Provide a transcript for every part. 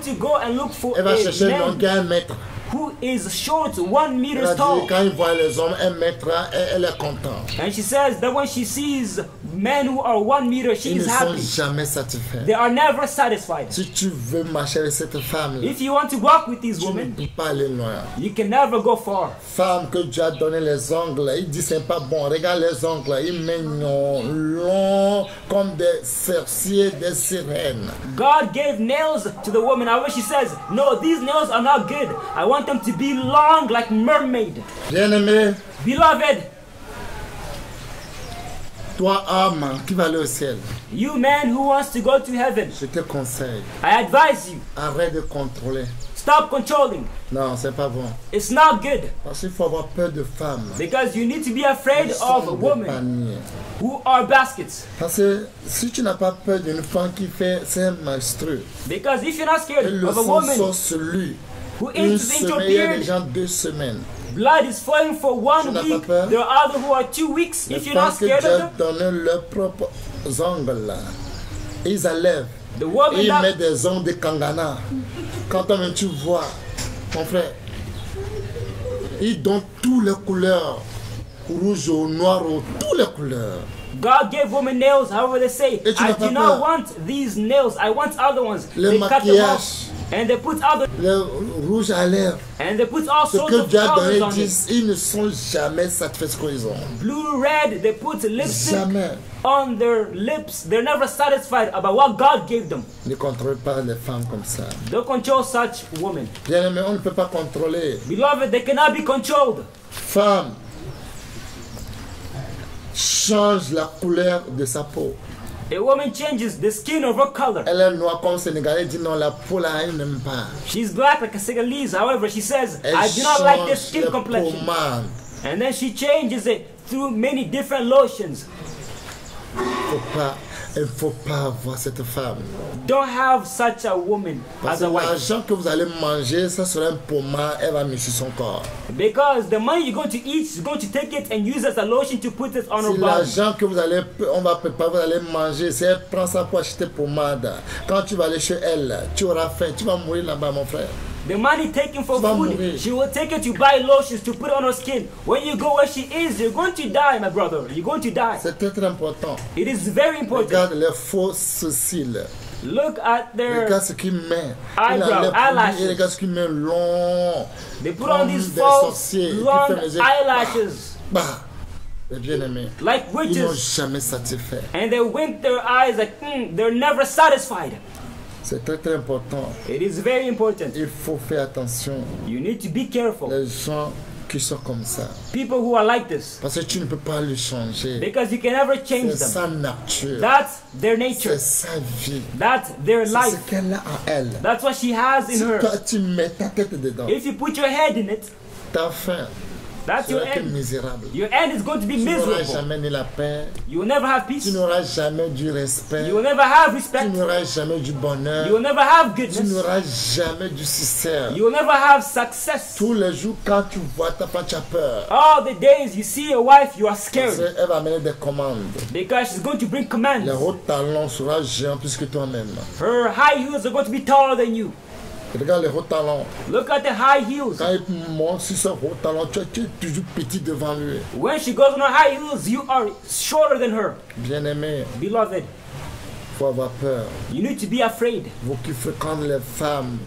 going to go and look for Elle va a chercher un homme qui man a un mètre. who is short, one Elle meter tall. quand il voit les hommes un mètre, elle, elle est contente. And she says that when she sees men who are one meter, she Ils ne is sont happy. jamais satisfaits. They are never satisfied. Si tu veux marcher avec cette femme, If you want to walk with these tu ne women, peux pas aller loin. you can never go far. Femme que Dieu a donné les ongles, il dit c'est pas bon. Regarde les ongles, ils longs comme des sorciers, des sirènes. God gave nails to the woman. However, she says, No, these nails are not good. I want them to be long like mermaid. Bien-aimé, Beloved, toi homme qui va aller au ciel, you man who wants to go to heaven, je te conseille, I advise you, arrête de contrôler. stop controlling. Non, c'est pas bon. It's not good Parce qu'il faut avoir peur de femmes. because you need to be afraid of women who are baskets. Parce que si tu n'as pas peur d'une femme qui fait ses menstrues, Because if you're not scared of a woman sort sur lui, who enters into your beard, gens deux semaines. Blood is flowing for one week. There are others who are two weeks. If you're not scared of them, leurs propres ongles ils enlèvent. the woman ils mettent des ongles de kangana. Quand toi-même tu vois, mon frère, ils donnent toutes les couleurs. Rouge ou noir ou toutes les couleurs. God gave women nails, however they say, I do not peur. want these nails, I want other ones. Le they cut them maquillage. And they put other Le rouge à lèvres. and they put all Ce sorts que Dieu a donné, ils ne sont jamais satisfaits de ce qu'ils ont. Blue, red, they put lipstick Jamais. on their lips. They're never satisfied about what God gave them. Ne contrôle pas les femmes comme ça. Don't control such women. Bien aimé, on ne peut pas contrôler. Beloved, they cannot be controlled. Femme, change la couleur de sa peau. A woman changes the skin of her color. Elle est noire comme Sénégalais, dit non, la peau là, elle n'aime pas. She's black like a Senegalese. However, she says, Elle I do not like this change skin complexion. And then she changes it through many different lotions. Faut pas, il ne faut pas avoir cette femme. Don't have such a woman Parce as a wife. l'argent que vous allez manger, ça sera un pommade, elle va sur son corps. Because the money you're going to eat, she's going to take it and use it as a lotion to put it on her Si body. l'argent que vous allez, on va préparer, vous allez manger, si elle prend ça pour acheter pommade, quand tu vas aller chez elle, tu auras faim, tu vas mourir là-bas, mon frère. The money taken for food, she will take it to buy lotions to put on her skin. When you go where she is, you're going to die, my brother. You're going to die. C'est très important. It is very important. Regarde les faux sourcils. Look at their. Regarde ce qu'il met. Eyebrow, eyelashes. pour lui, et regarde ce qu'il met long. They put on these false, long font les yeux. eyelashes Bah, bien-aimés, like ils n'ont witches, jamais satisfait. and they wink their eyes like mm, they're never satisfied. C'est très très important. It is very important. Il faut faire attention. You need to be careful. Les gens qui sont comme ça. People who are like this, Parce que tu ne peux pas le changer. because you can never change C'est them. sa nature. That's their nature. C'est sa vie. That's their C'est life. ce qu'elle a en elle. That's what she has in Si her. tu mets ta tête dedans, If you put your head in it, ta fin that's your end. misérable. Your end is going to be Tu n'auras miserable. jamais ni la paix. You will never have Tu peace. n'auras jamais du respect. You will never have Tu respect. n'auras jamais du You bonheur. will never have Tu n'auras jamais du succès. You will never have success. Tous les jours, quand tu vois ta femme, tu as peur. All the days you see your wife, you are Parce scared qu'elle va amener des commandes. because she's going to bring Les commands. hauts talons sera géant plus que toi-même. Her high heels are going to be taller than you. Regarde les hauts talons. Look at the high heels. Quand il monte sur ce haut talon, tu es, tu es toujours petit devant lui. When she goes on her high heels, you are shorter than her. Bien aimé, Beloved, faut avoir peur. you need to be afraid. Vous qui les femmes,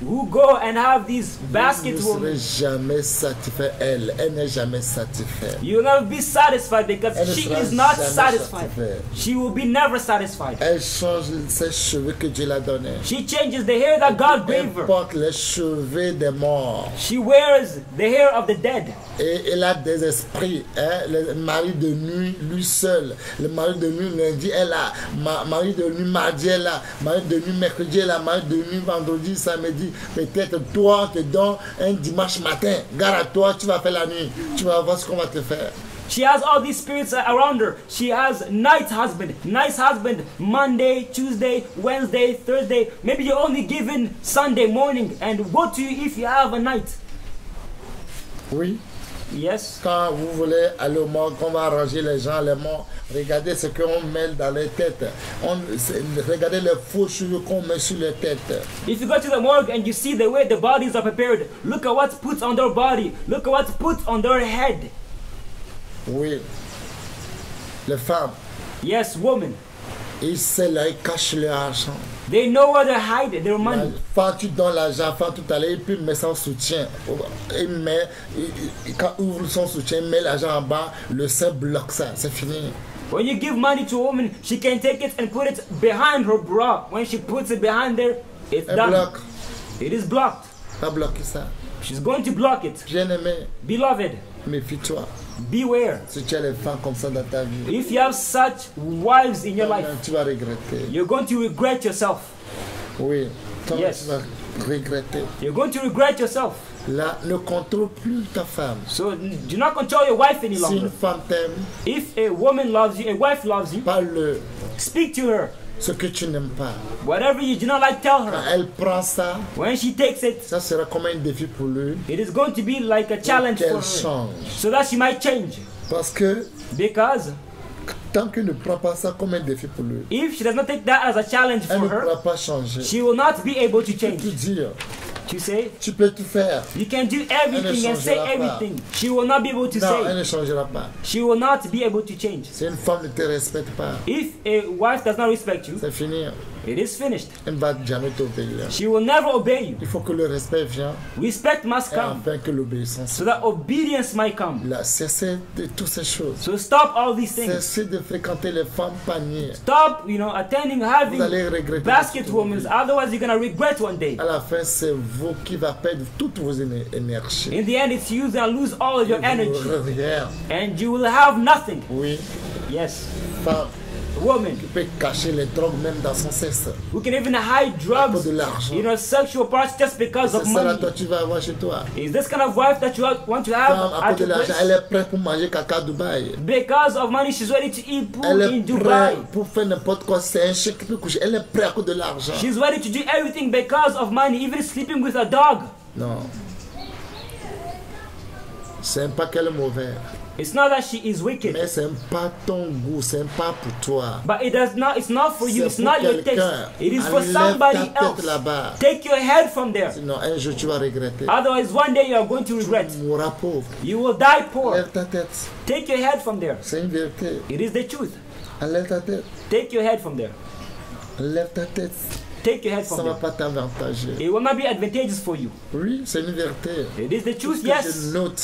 Who go and have these vous ne serez jamais satisfait. Elle, elle n'est jamais satisfaite. You will never be satisfied because Elle she is not satisfied. She will be never satisfied. Elle change ses cheveux que Dieu l'a donné. She changes the hair that God gave her. porte les cheveux des morts. She wears the hair of the dead. Et elle a des esprits. Hein? Le mari de nuit, lui seul. Le mari de nuit, lundi, elle a. Ma- mari de nuit, mardi, elle a. Mari de nuit, mercredi, elle a. Mari de nuit, vendredi, samedi. Peut-être toi, te donne un dimanche matin. Gare à toi, tu vas faire la nuit. Tu vas voir ce qu'on va te faire. She has all these spirits around her. She has night husband, nice husband, Monday, Tuesday, Wednesday, Thursday. Maybe you're only given Sunday morning. And what to you if you have a night? Oui. Yes. Quand vous voulez aller au morgue, qu'on va arranger les gens, les morts, regardez ce qu'on mêle dans les têtes. On, regardez les faux cheveux qu'on met sur les têtes. If you go to the morgue and you see the way the bodies are prepared, look at what's put on their body. Look at what's put on their head. Oui. Les femmes, Yes, women. ils là, ils cachent leur argent. They know where to hide their money. Quand tu donnes l'argent, quand tout à l'heure, il peut mettre son soutien. Il met, il- quand il ouvre son soutien, il met l'argent en bas, le sein bloque ça, c'est fini. When you give money to a woman, she can take it and put it behind her bra. When she puts it behind there, it's Elle done. bloque, It is blocked. pas bloquer ça. She's going to block it. Bien aimé, Beloved, méfie-toi. Beware. Si tu as les femmes comme ça dans ta vie, If you have such wives in your life, tu vas regretter. you're going to regret yourself. Oui, Yes. tu vas regretter. You're going to regret yourself. Là, ne contrôle plus ta femme. So do not control your wife any Si une longer. femme t'aime, If a woman loves you, a wife loves you, parle speak to her. Ce que tu n'aimes pas. Whatever you do not like, tell Quand her. elle prend ça, When she takes it, ça sera comme un défi pour lui. it is going to be like a challenge for Qu'elle her. change. So that she might change. Parce que Because tant qu'il ne prend pas ça comme un défi pour lui, if she does not take that as a challenge elle for ne her, pourra pas changer. she will not be able to peux change. dire, To say, tu peux tout faire. you can do everything and say pas. everything. She will not be able to Non, elle say. ne changera pas. She will not be able to change. Si une femme ne te respecte pas, If a wife does not respect you, c'est fini. It is finished. Elle va jamais t'obéir. She will never obey you. Il faut que le respect vienne Respect must come enfin que l'obéissance. so that obedience might come. Là, cessez de toutes ces choses. So stop all these things. Cessez de fréquenter les femmes paniers. Stop, you know, attending having Vous allez regretter. basket women. Otherwise, you're gonna regret one day. À la fin, c'est vous qui va perdre toutes vos énergies. In the end, it's you that lose all of your energy, Rien. and you will have nothing. Oui, Yes, femme woman qui peut cacher les drogues même dans son sexe. who can even hide drugs, de l'argent. you know, sexual parts just because C'est of ça money. toi, tu vas avoir chez toi. Is this kind of wife that you want to have Femme, à cause de l'argent, elle est prête pour manger caca à Dubaï. Because of money, she's ready to eat food Elle in est Dubai. prête pour faire n'importe quoi. C'est un chèque qui peut coucher. Elle est prête à cause de l'argent. She's ready to do everything because of money, even sleeping with a dog. Non. C'est pas qu'elle est mauvaise. It's not that she is wicked, Mais c'est pas ton goût. C'est pas pour toi. but it does not. It's not for you. It's not your taste. It is for somebody else. Take your head from there. Sinon, un jour, tu vas regretter. Otherwise, one day you are going to regret. Tu mourras pauvre. You will die poor. Enlève ta tête. Take your head from there. C'est une vérité. It is the truth. Enlève ta tête. Take your head from there. Enlève ta tête. Take your head Ça from va there. pas t'avantager. It will not be advantageous for you. Oui, c'est une vérité. It is the truth, yes. je note,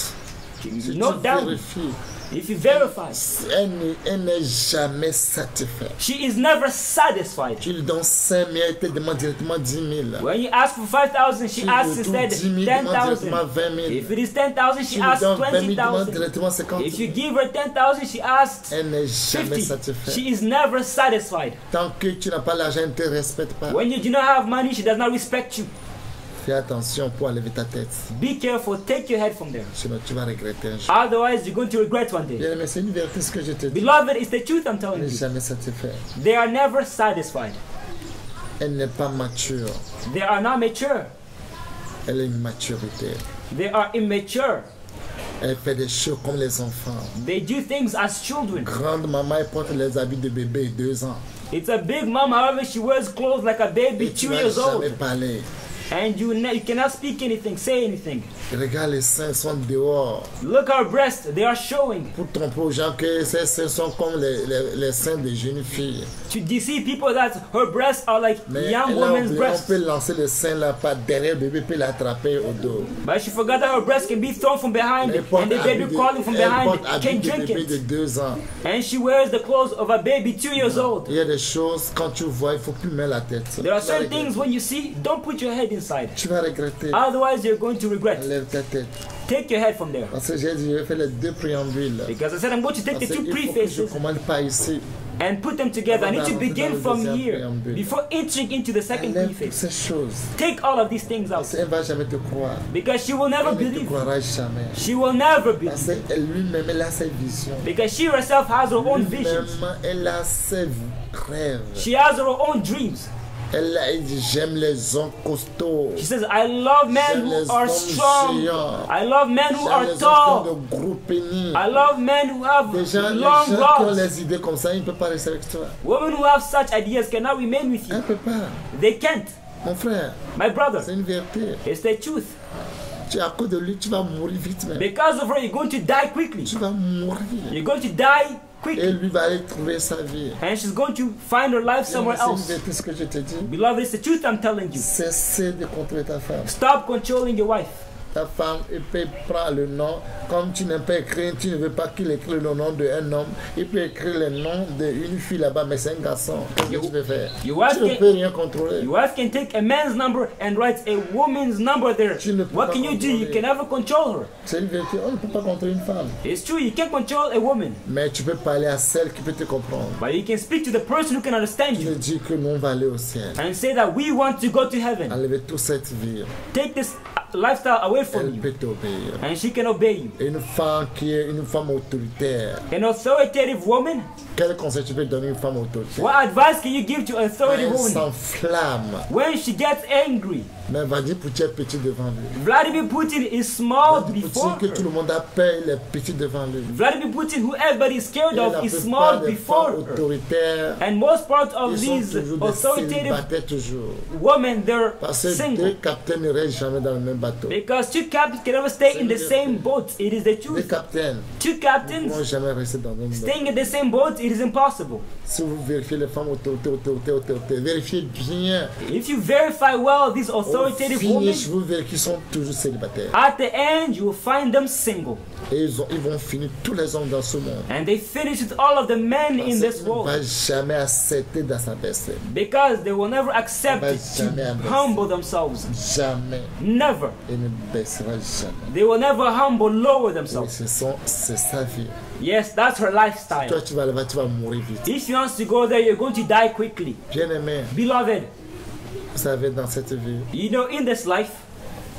si No tu doubt. vérifies, If you verify, elle n'est- elle n'est jamais satisfaite. she is never satisfied. Tu lui donnes 5 000, elle te demande directement 10 000. When you ask for 5,000, she Tu asks lui instead donnes 10 000, demande 10,000. directement 20 000. If it is 10,000, she Tu lui asks donnes 20 000, demande 20,000. directement 50 If 000. you give her 10,000, she asks Elle n'est jamais 50. satisfaite. She is never satisfied. Tant que tu n'as pas l'argent, elle ne te respecte pas. When you do not have money, she does not respect you. Fais attention pour lever ta tête. Be careful, take your head from there. Sinon, tu vas regretter un jour. Otherwise, you're going to regret one day. Bien, mais c'est une vérité ce que je te dis. Beloved, it's the truth I'm telling you. jamais. They are never satisfied. Elle n'est pas mature. They are not mature. Elle. They are immature. Elle fait des choses comme les enfants. They do things as children. Grande maman, elle porte les habits de bébé, deux ans. It's a big mom, however, she wears clothes like a baby, Et two years old. parler. And you, you cannot speak anything, say anything. Regarde, les seins sont dehors. Look our breasts, they are showing. Pour tromper aux gens que seins sont comme les, les, les seins des jeunes filles. To deceive people that her breasts are like Mais young a women's on breasts. peut lancer le sein là par derrière, bébé peut l'attraper au dos. But she forgot that her breasts can be thrown from behind and the baby crawling from behind can drink bébé de it. deux ans. And she wears the clothes of a baby two years old. Il y a des choses, quand tu vois, il faut plus mettre la tête. There are certain things when you see, don't put your head inside. Tu vas regretter. Otherwise, you're going to regret. Lève ta tête. Take your head from there. Parce que j'ai dit, je vais faire les deux préambules. Because I said I'm going to take Parce the two qu'il faut que je prefaces commande pas ici. and put them together. I need to begin from here préambule. before entering into the second toutes preface. ces choses. Take all of these things out Parce qu'elle va jamais te croire. because she will never Elle ne te believe. croira jamais. She will never Parce believe qu'elle-même, elle a ses visions. because she herself has her own visions. Elle a ses rêves. She has her own dreams. Elle a dit J'aime les hommes costauds. She says, I love men J'aime les who are hommes strong. géants. I love men who J'aime are les hommes tall. de. I love men who have Les gens, les long gens qui ont les idées comme ça, ils ne peuvent pas rester avec toi. Women who have such ideas cannot remain with Ils ne you. peuvent pas. They can't. Mon frère, My brother, c'est une vérité. it's the truth. Tu, à cause de lui, tu vas mourir vite même. Because of her, you're going to die quickly. Tu vas mourir. You're going to die Et quickly. lui va aller trouver sa vie. And she's going to find her life somewhere else. ce que je te dis. Beloved, it's the truth I'm telling you. Cessez de contrôler ta femme. Stop controlling your wife. Ta femme, il peut prendre le nom, comme tu n'aimes pas écrire, tu ne veux pas qu'il écrive le nom d'un homme, il peut écrire le nom d'une fille là-bas, mais c'est un garçon. Qu'est-ce que tu peux faire? wife Tu ne peux rien contrôler. Your wife can take a man's number and write a woman's number there. Tu ne peux What pas can you do? You can never control her. C'est une vérité, on ne peut pas contrôler une femme. It's true, you can't control a woman, Mais tu peux parler à celle qui peut te comprendre. but you can speak to the person who can understand Tu you lui dis que nous on va aller au ciel. and say that we want to go to heaven. Enlever toute cette vie, Take this lifestyle away from elle eh, you, and she can obey you. Une femme qui est une femme autoritaire, An authoritative woman, quel conseil tu peux donner une femme autoritaire what advice can you give to an authoritative Elle woman s'enflamme. when she gets angry? Mais Vladimir Poutine est petit devant lui. Vladimir Putin is small Vladimir before Poutine que tout her. le monde a peur, il est petit devant lui. Vladimir Putin, who everybody is scared Et la of, is plupart small before her. autoritaires, And most part of these authoritative toujours. women, they're Parce que deux single. capitaines ne restent jamais dans le même bateau. Because two captains can never stay in the Single. same boat. It is the truth. capitaines Two ne captains jamais rester dans le même bateau. staying in the same boat, it is impossible. Si vous vérifiez les femmes vérifiez bien. If you verify well these Au authoritative women, finish, vous verrez qu'ils sont toujours célibataires. at the end you will find them single. Et ils, ont- ils vont finir tous les hommes dans ce monde. And they finish with all of the men in Parce this qu'ils ne vont world. jamais accepter dans sa baisse. Because they will never accept it jamais to humble themselves. Jamais. Never. Et ne baissera jamais. They will never humble, lower themselves. ce sont- c'est sa vie. Yes, that's her Toi, lifestyle. tu vas là-bas, tu vas mourir vite. If she wants to go there, you're going to die quickly. Bien aimé, Beloved, vous savez, dans cette vie, you know, in this life,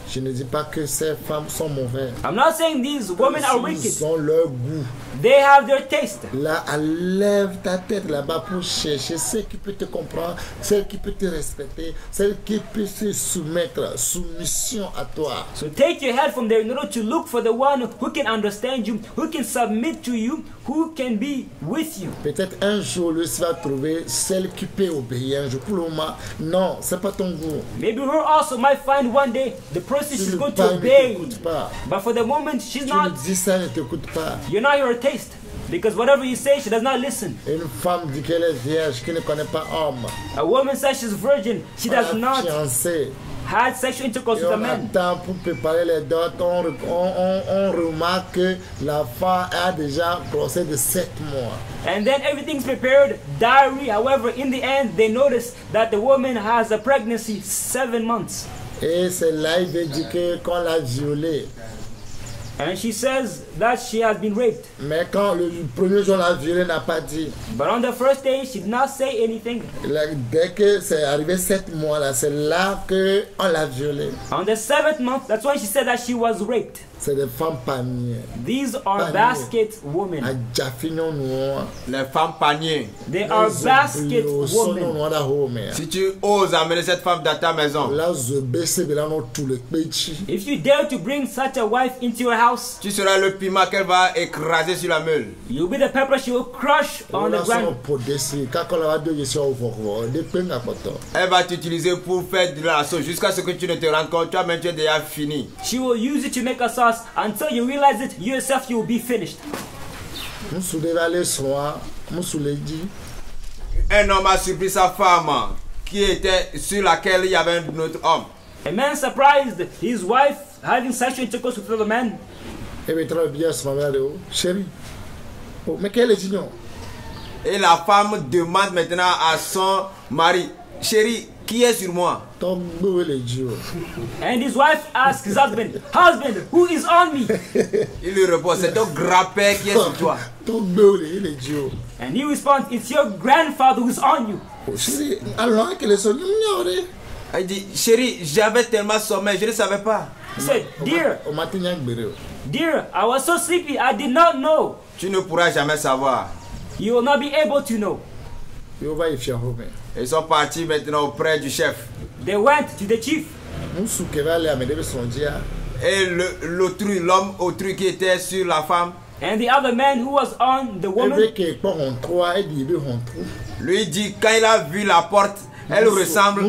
je ne dis pas que ces femmes sont mauvaises. I'm not saying these women are wicked. Ils ont leur goût. They have their taste. Là, lève ta tête là-bas pour chercher celle qui peut te comprendre, celle qui peut te respecter, celle qui peut se soumettre, soumission à toi. So take your head from there in order to look for the one who can understand you, who can submit to you, who can be with you. Peut-être un jour, lui va trouver celle qui peut obéir. Un jour, pour le moment, non, c'est pas ton goût. Maybe her also might find one day the Tu she's going to obey. pas. But for the moment, she's Tu not. dis ça, ne pas. You're not her taste. Because whatever you say, she does not listen. Une femme dit qu'elle est vierge, qui ne connaît pas homme. A woman says she's virgin. She does not fiancé. Had sexual intercourse Et with a on man. attend pour préparer les dots. On, on, on, remarque que la femme a déjà de 7 mois. And then everything's prepared, diary. However, in the end, they notice that the woman has a pregnancy seven months. Et c'est là il veut dire que qu'on l'a violée. And she says that she has been raped. Mais quand le premier jour on l'a violée, n'a pas dit. But on the first day, she did not say anything. Là, dès que c'est arrivé 7 mois là, c'est là que on l'a violée. On the seventh month, that's when she said that she was raped. C'est des femmes paniers. These are Panier. basket women. Les femmes paniers. They are basket women. home. Si tu oses amener cette femme dans ta maison. If you dare to bring such a wife into your house, tu seras le piment qu'elle va écraser sur la meule. you'll be the pepper she will crush on the ground. Elle va t'utiliser pour faire de la sauce jusqu'à ce que tu ne te rendes compte. Toi-même, tu es déjà fini. She will use it to make a sauce until you realize it yourself, you will be finished. Un homme a surpris sa femme qui était sur laquelle il y avait un autre homme. A man surprised his wife having sexual intercourse with another man. Et bien, ce moment là, chérie. Oh, mais quel est Et la femme demande maintenant à son mari, chérie, qui est sur moi? Ton beau le Dieu. And his wife asks his husband, Husband, who is on me? Il lui répond, c'est ton grand-père qui est sur toi. Ton beau le Dieu. And he responds, It's your grandfather who's on you. Oh, chérie, alors que les sons, nous Elle dit, chérie, j'avais tellement sommeil, je ne savais pas. He said, Dear, gbéré. dear, I was so sleepy, I did not know. Tu ne pourras jamais savoir. You will not be able to know. Ils sont partis maintenant auprès du chef. They went to the chief. Dia. Et le- l'autrui, l'homme autrui qui était sur la femme, And the other man who was on the woman, lui dit quand il a vu la porte, elle ressemble,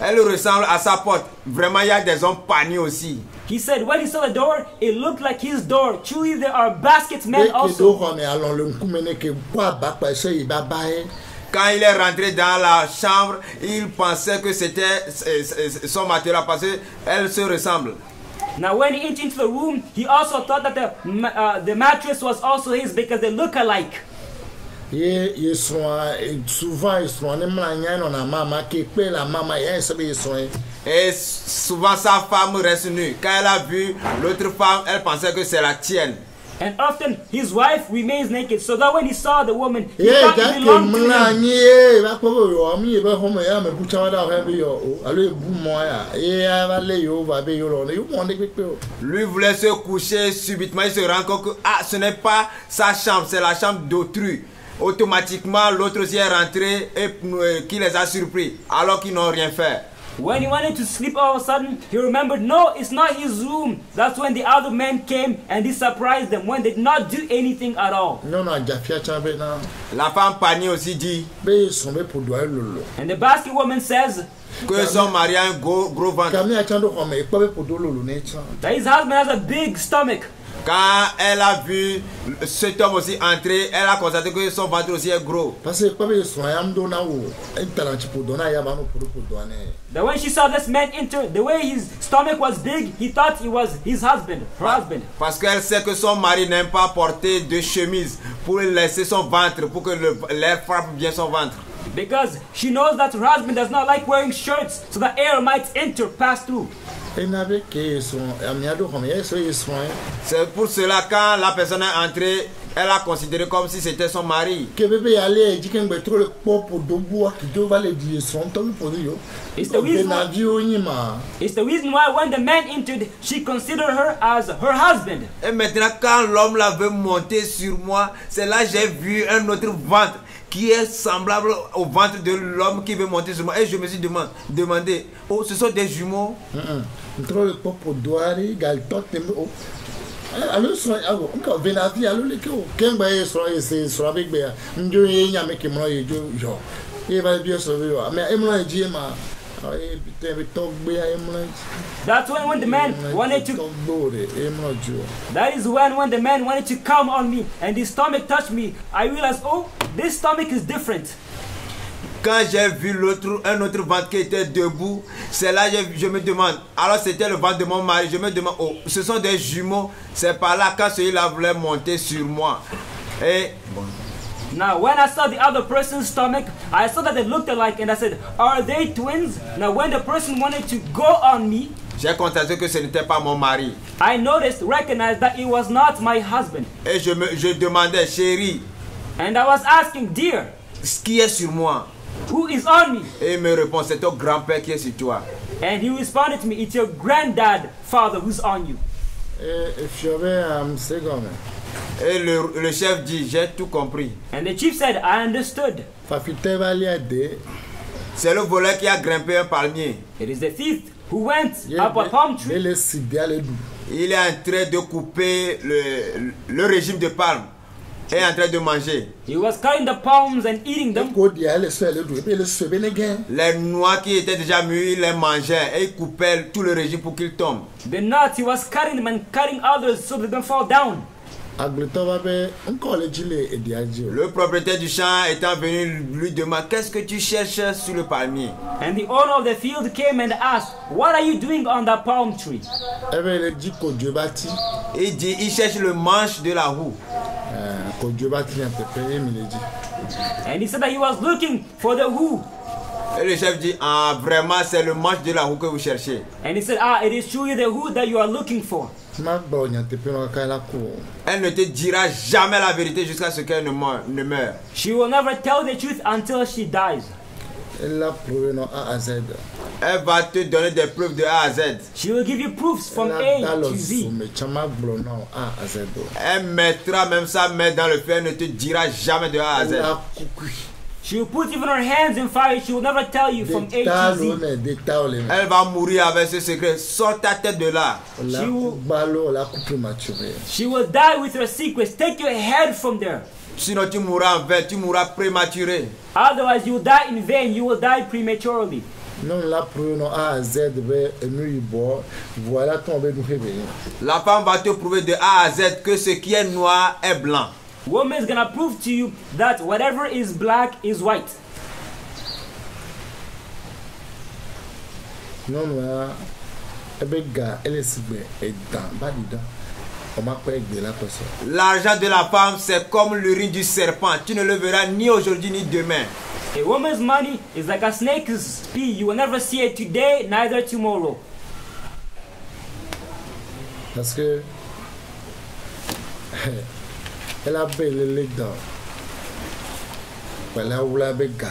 elle ressemble à sa porte. Vraiment, il y a des hommes paniers aussi. he said when he saw the door, it looked like his door. Truly, there are baskets Be men also. ho me alon le nkume ne ke kwa ba pa se i ba ba e. Quand il est rentré dans la chambre, il pensait que c'était son matériel parce qu'elle se ressemble. Now, when he entered into the room, he also thought that the uh, the mattress was also his because they look alike. Ye ye soin souvent ils sont ne mla nya no na mama ke pe la mama ye se be soin. Et souvent sa femme reste nue. Quand elle a vu l'autre femme, elle pensait que c'est la tienne. And often his wife remains naked, so that when he saw the woman, he Ye thought it belonged to him. nyi ba ko yo mi be ho me ya me bu cha da ho be yo o. Alo bu mo ya. Ye ya ba le yo va be yo lo. Yo mo de pe pe o. Lui voulait se coucher subitement. Il se rend compte que ah, ce n'est pas sa chambre, c'est la chambre d'autrui. Automatiquement, l'autre aussi est rentré et euh, qui les a surpris alors qu'ils n'ont rien fait. When he wanted to sleep, all of a sudden he remembered, no, it's not his room. That's when the other man came and he surprised them when they did not do anything at all. La femme panier aussi dit. And the basket woman says que son mari a un gros, gros ventre. That his husband has a big stomach. Quand elle a vu cet homme aussi entrer, elle a constaté que son ventre aussi est gros. Parce. E. That when she saw this man enter, the way his stomach was big, he thought he was his husband, her husband. Parce qu'elle sait que son mari n'aime pas porter de chemise pour laisser son ventre, pour que l'air frappe bien son ventre. Because she knows that her husband does not like wearing shirts, so the air might enter, pass through. C'est pour cela quand la personne est entrée, elle a considéré comme si c'était son mari. It's the reason why- It's the reason why when the man entered, she considered her as her husband. Et maintenant, quand l'homme là veut monter sur moi, c'est là que j'ai vu un autre ventre qui est semblable au ventre de l'homme qui veut monter sur moi. Et je me suis demandé, oh, ce sont des jumeaux. That's when when the man wanted to that is when when the man wanted to come on me and his stomach touched me, I realized, oh, this stomach is different. Quand j'ai vu l'autre, un autre ventre qui était debout, c'est là que je, me demande. Alors c'était le ventre de mon mari. Je me demande, oh, ce sont des jumeaux. C'est par là quand celui-là voulait monter sur moi. Et Now, when I saw the other person's stomach, I saw that they looked alike, and I said, Are they twins? Now, when the person wanted to go on me, j'ai constaté que ce n'était pas mon mari. I noticed, recognized that it was not my husband. Et je, me, je demandais, chérie, And I was asking, Dear, ce qui est sur moi who is on me? Et il me répond, c'est ton grand-père qui est sur toi. And he responded to me, It's your granddad, father, who's on you. e e fiobe am se go me Et le, le chef dit, j'ai tout compris. And the chief said, I understood. C'est le voleur qui a grimpé un palmier. It is the thief who went up a palm tree. Il est en train de couper le, le régime de palme. Et en train de manger. He was cutting the palms and eating them. Les noix qui étaient déjà mûres, il les mangeait. Et il coupait tout le régime pour qu'il tombe. The nuts, he was cutting them and cutting others so they don't fall down. Le propriétaire du champ étant venu lui demander Qu'est-ce que tu cherches sur le palmier? And the owner of the field came and asked, What are you doing on that palm tree? ba ti Il dit Il cherche le manche de la roue. dzi And he said that he was looking for the who. Et le chef dit Ah, vraiment, c'est le manche de la roue que vous cherchez. And he said, Ah, it is truly the who that you are looking for. la Elle ne te dira jamais la vérité jusqu'à ce qu'elle ne meure. Ne meure. She will never tell the truth until she dies. ela prouvé nɔ a a z Elle va te donner des preuves de A à Z. She will give you proofs from La A to Z. à. Elle mettra même sa main dans le feu, elle ne te dira jamais de A à Z. La kukui. She will put even her hands in fire. She will never tell you from A to Z. Elle va mourir avec ce secret. Sors ta tête de là. She will-. She will die with her secrets. Take your head from there. Sinon tu mourras en vain, tu mourras prématuré. Otherwise, you will die in vain. You will die prematurely. Non la prenons A à Z be enu ibo. Voilà ton be nous réveiller. La femme va te prouver de A à Z que ce qui est noir est blanc. Woman is gonna prove to you that whatever is black is white. Non la ebe ga ele sigbe edan ba didan. On m'a pas egbe la personne. L'argent de la femme, c'est comme l'urine du serpent. Tu ne le verras ni aujourd'hui ni demain. A woman's money is like a snake's pee. You will never see it today, neither tomorrow. Parce que elle a belé les dents. Elle a oula be ga.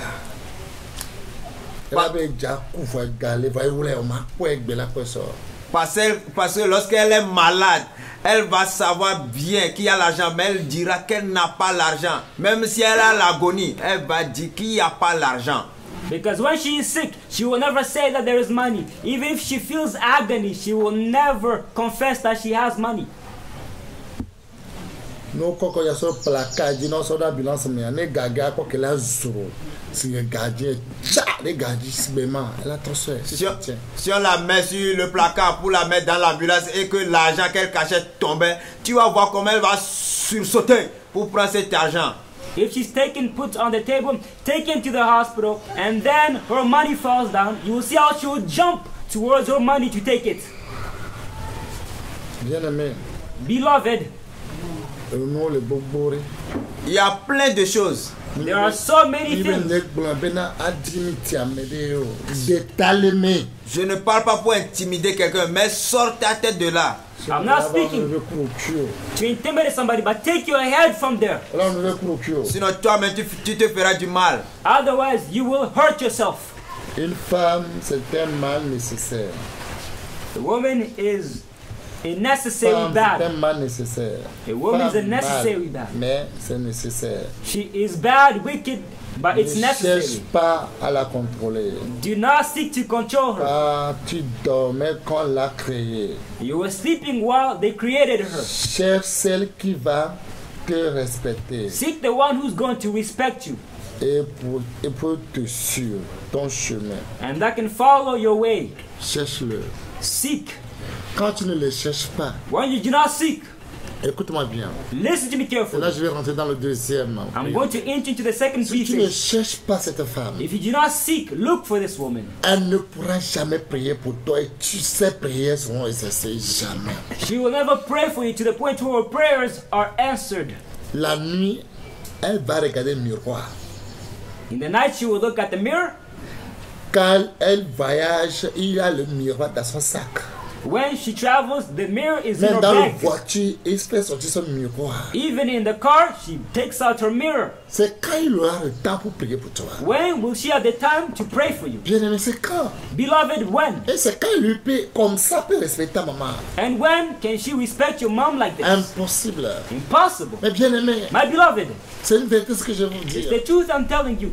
Elle a be ja kufa ga le va oula on m'a pas egbe la personne. Parce, parce que lorsqu'elle est malade, elle va savoir bien qu'il y a l'argent, mais elle dira qu'elle n'a pas l'argent. Même si elle a l'agonie, elle va dire qu'il n'y a pas l'argent. Because when she is sick, she will never say that there is money. Even if she feels agony, she will never confess that she has money. No koko ya so placard di no da me ne zoro. Si on la met sur le placard pour la mettre dans l'ambulance et que l'argent qu'elle cachait tombait, tu vas voir comment elle va sursauter pour prendre cet argent. If she's taken, put on the table, taken to the hospital, and then her money falls down, you will see how she will jump towards her money to take it. Bien aimé. Beloved, Le. Il y a plein de choses. there are so many Even things. Je ne parle pas pour intimider quelqu'un, mais sors ta tête de là. I'm not speaking. To intimidate somebody, but take your head from there. Sinon, toi-même, tu, tu te feras du mal. Otherwise, you will hurt yourself. Une femme, c'est un mal nécessaire. The woman is a necessary Femme, c'est un bad. mal nécessaire. A woman is a necessary mal, bad. Mais c'est nécessaire. She is bad, wicked, but it's ne cherche necessary. pas à la contrôler. Do not seek to control her. Quand tu dormais quand l'a créée, You were sleeping while they created her. cherche celle qui va te respecter Seek the one who's going to respect you et pour, et pour te suivre ton chemin. and that can follow your way. Cherche-le. Seek. Quand tu ne le cherches pas, When you do not seek, écoute-moi bien. listen to me Et là, carefully. je vais rentrer dans le deuxième. I'm going to enter into the second Si tu ne cherches pas cette femme, If you do not seek, look for this woman. elle ne pourra jamais prier pour toi et tu sais prier seront exaucées jamais. She will never pray for you to the point where her prayers are answered. La nuit, elle va regarder le miroir. In the night, she will look at the mirror. Quand elle voyage, il y a le miroir dans son sac. When she travels, the mirror is in Même her dans la bag. voiture, il fait sortir son miroir. Even in the car, she takes out her mirror. C'est quand il aura le temps pour prier pour toi. When will she have the time to pray for you? Bien aimé, c'est quand Beloved, when? Et c'est quand lui peut, comme ça, peut respecter ta maman. And when can she respect your mom like this? Impossible. Impossible. Mais bien aimé, My beloved, c'est une vérité ce que je vous it's dis. the truth I'm telling you.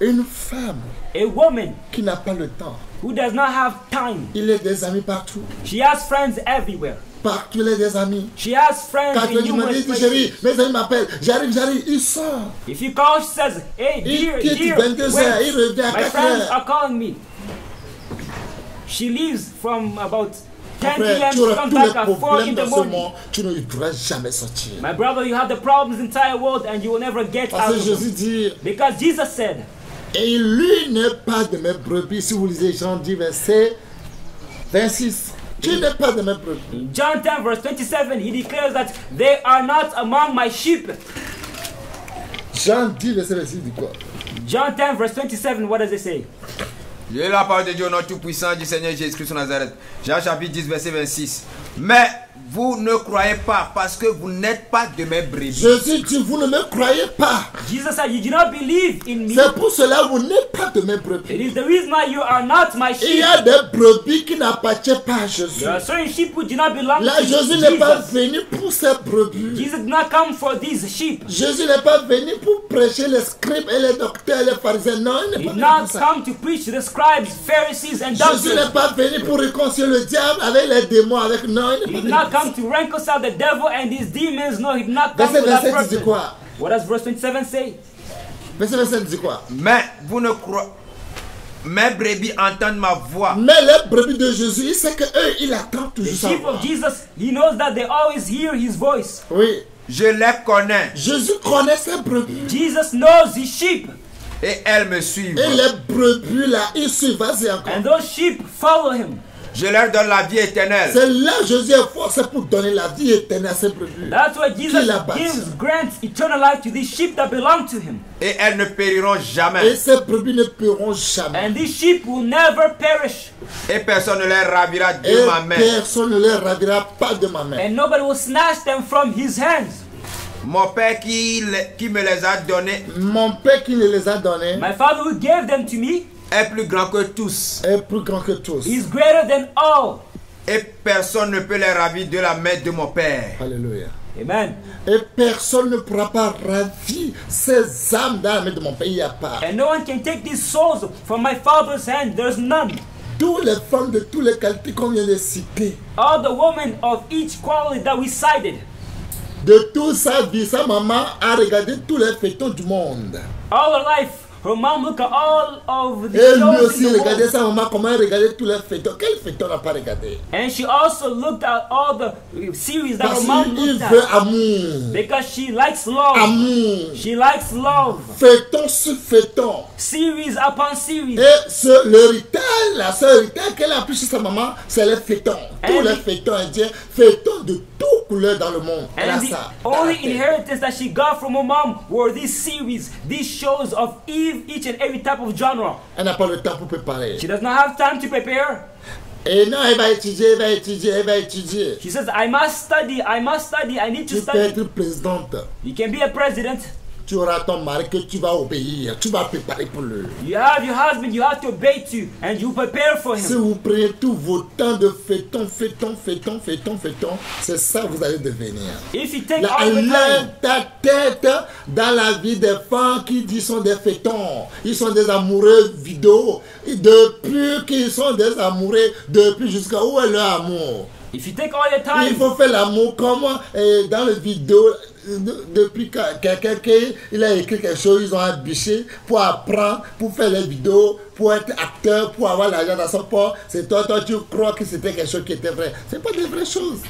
Une femme A woman qui n'a pas le temps, who does not have time. il a des amis partout. She has friends everywhere. Partout, il a des amis. She has friends Quand in numerous places. chérie, mes amis m'appellent, j'arrive, j'arrive, il sort. If you call, she says, Hey, Il dear, quitte dear, 22 heures, il revient à my friends heures. are calling me. She leaves from about 10 Après, p.m. tu to auras tous back les at 4 in problèmes the dans ce morning. monde, tu ne pourras jamais sortir. My brother, you have the problems in the entire world and you will never get Parce out que of them. Jésus dit, Because Jesus said, et lui n'est pas de mes brebis. Si vous lisez Jean 10, verset 26, tu n'es pas de mes brebis? John 10, verse 27, he declares that they are not among my sheep. Jean 10, verset 26 dit quoi? John 10, verse 27, what does it say? J'ai la parole de Dieu, notre tout-puissant du Seigneur Jésus-Christ de Nazareth. Jean chapitre 10, verset 26. Mais Vous ne croyez pas parce que vous n'êtes pas de mes brebis. Jésus dit, vous ne me croyez pas. Jesus said, You do not believe in me. C'est pour cela que vous n'êtes pas de mes It brebis. is the reason why you are not my Il sheep. y a des brebis qui n'appartiennent pas à Jésus. There are certain sheep who do not belong Là, to Jésus n'est pas Jesus. venu pour ces brebis. Jesus did not come for these sheep. Jésus n'est pas venu pour prêcher les scribes et les docteurs et les pharisiens. Non, il He n'est did pas venu not pour ça. come to preach the scribes, Pharisees, and Jésus doctors. n'est pas venu pour réconcilier le diable avec les démons. Avec... Non, il He n'est did pas not venu come to reconcile the devil and his demons. No, he did not come Verset for that 27 dit quoi? What does verse 27 say? Verset 27 dit quoi? Mais vous ne croyez Mes brebis entendent ma voix. Mais les brebis de Jésus, il sait que eux, il attend The toujours sa sheep voix. of Jesus, he knows that they always hear his voice. Oui. Je les connais Jésus connaît ses brebis. Jesus knows his sheep, et elles me suivent. Et les brebis là, ils suivent. Vas-y encore. and those sheep follow him. Je leur donne la vie éternelle. C'est là que Jésus est fort, c'est pour donner la vie éternelle à ses brebis. That's why Jesus gives, grants eternal life to these sheep that belong to him. Et elles ne périront Et jamais. ces brebis ne paieront jamais. And these sheep will never perish, Et personne ne les ravira Et de ma main. personne ne les ravira pas de ma main. and nobody will snatch them from his hands. Mon Père qui, qui me les a donnés Mon Père qui les a donnés My Father who gave them to me est plus grand que tous. est plus grand que tous. is greater than all. Et personne ne peut les ravir de la main de mon Père. Alléluia. Amen. Et personne ne pourra pas ravir ces âmes dans la main de mon Père. Il n'y a pas. And no one can take these souls from my Father's hand. There's none. Toutes les femmes de toutes les qualités qu'on vient de citer, All the women of each quality that we cited, de toute sa vie, sa maman a regardé tous les feuilletons du monde. all her life, her mom looked at all of the Et lui shows aussi regardait sa maman comment elle regardait tous les feuilletons. Quel feuilleton n'a pas regardé And she also looked at all the series that Parce her mom looked veut at. amour. Because she likes love. Amour. She likes love. Feuilleton sur feuilleton. Series upon series. Et ce, le héritage, la seule héritage qu'elle a pris chez sa maman, c'est les feuilletons. Tous les feuilletons indiens, feuilletons de toutes couleurs dans le monde. Elle a And the ça. only inheritance that she got from her mom were these series, these shows of Eve, each and every type of genre. Elle n'a pas le temps pour préparer. She does not have time to prepare. Et non, elle va étudier, elle va étudier, elle va étudier. She says, I must study, I must study, I need to Tu peux study. être présidente. You can be a president. Tu auras ton mari que tu vas obéir. Tu vas préparer pour lui. You have your husband you have to obey to, and you prepare for Si him. vous prenez tous vos temps de feuilleton, feuilleton, feuilleton, feuilleton, feuilleton, c'est ça que vous allez devenir. If you take all the time, ta tête dans la vie des femmes qui disent sont des feuilletons. Ils sont des amoureux vidéo. Et depuis qu'ils sont des amoureux, depuis jusqu'à où est leur amour? If you take all your Il time, faut faire l'amour comme euh, dans le vidéo. De- Depuis que quelqu'un qui- a écrit quelque chose, ils ont embauché pour apprendre, pour faire les vidéos, pour être acteur, pour avoir l'argent dans son port. C'est toi, toi, tu crois que c'était quelque chose qui était vrai. C'est pas des vraies choses.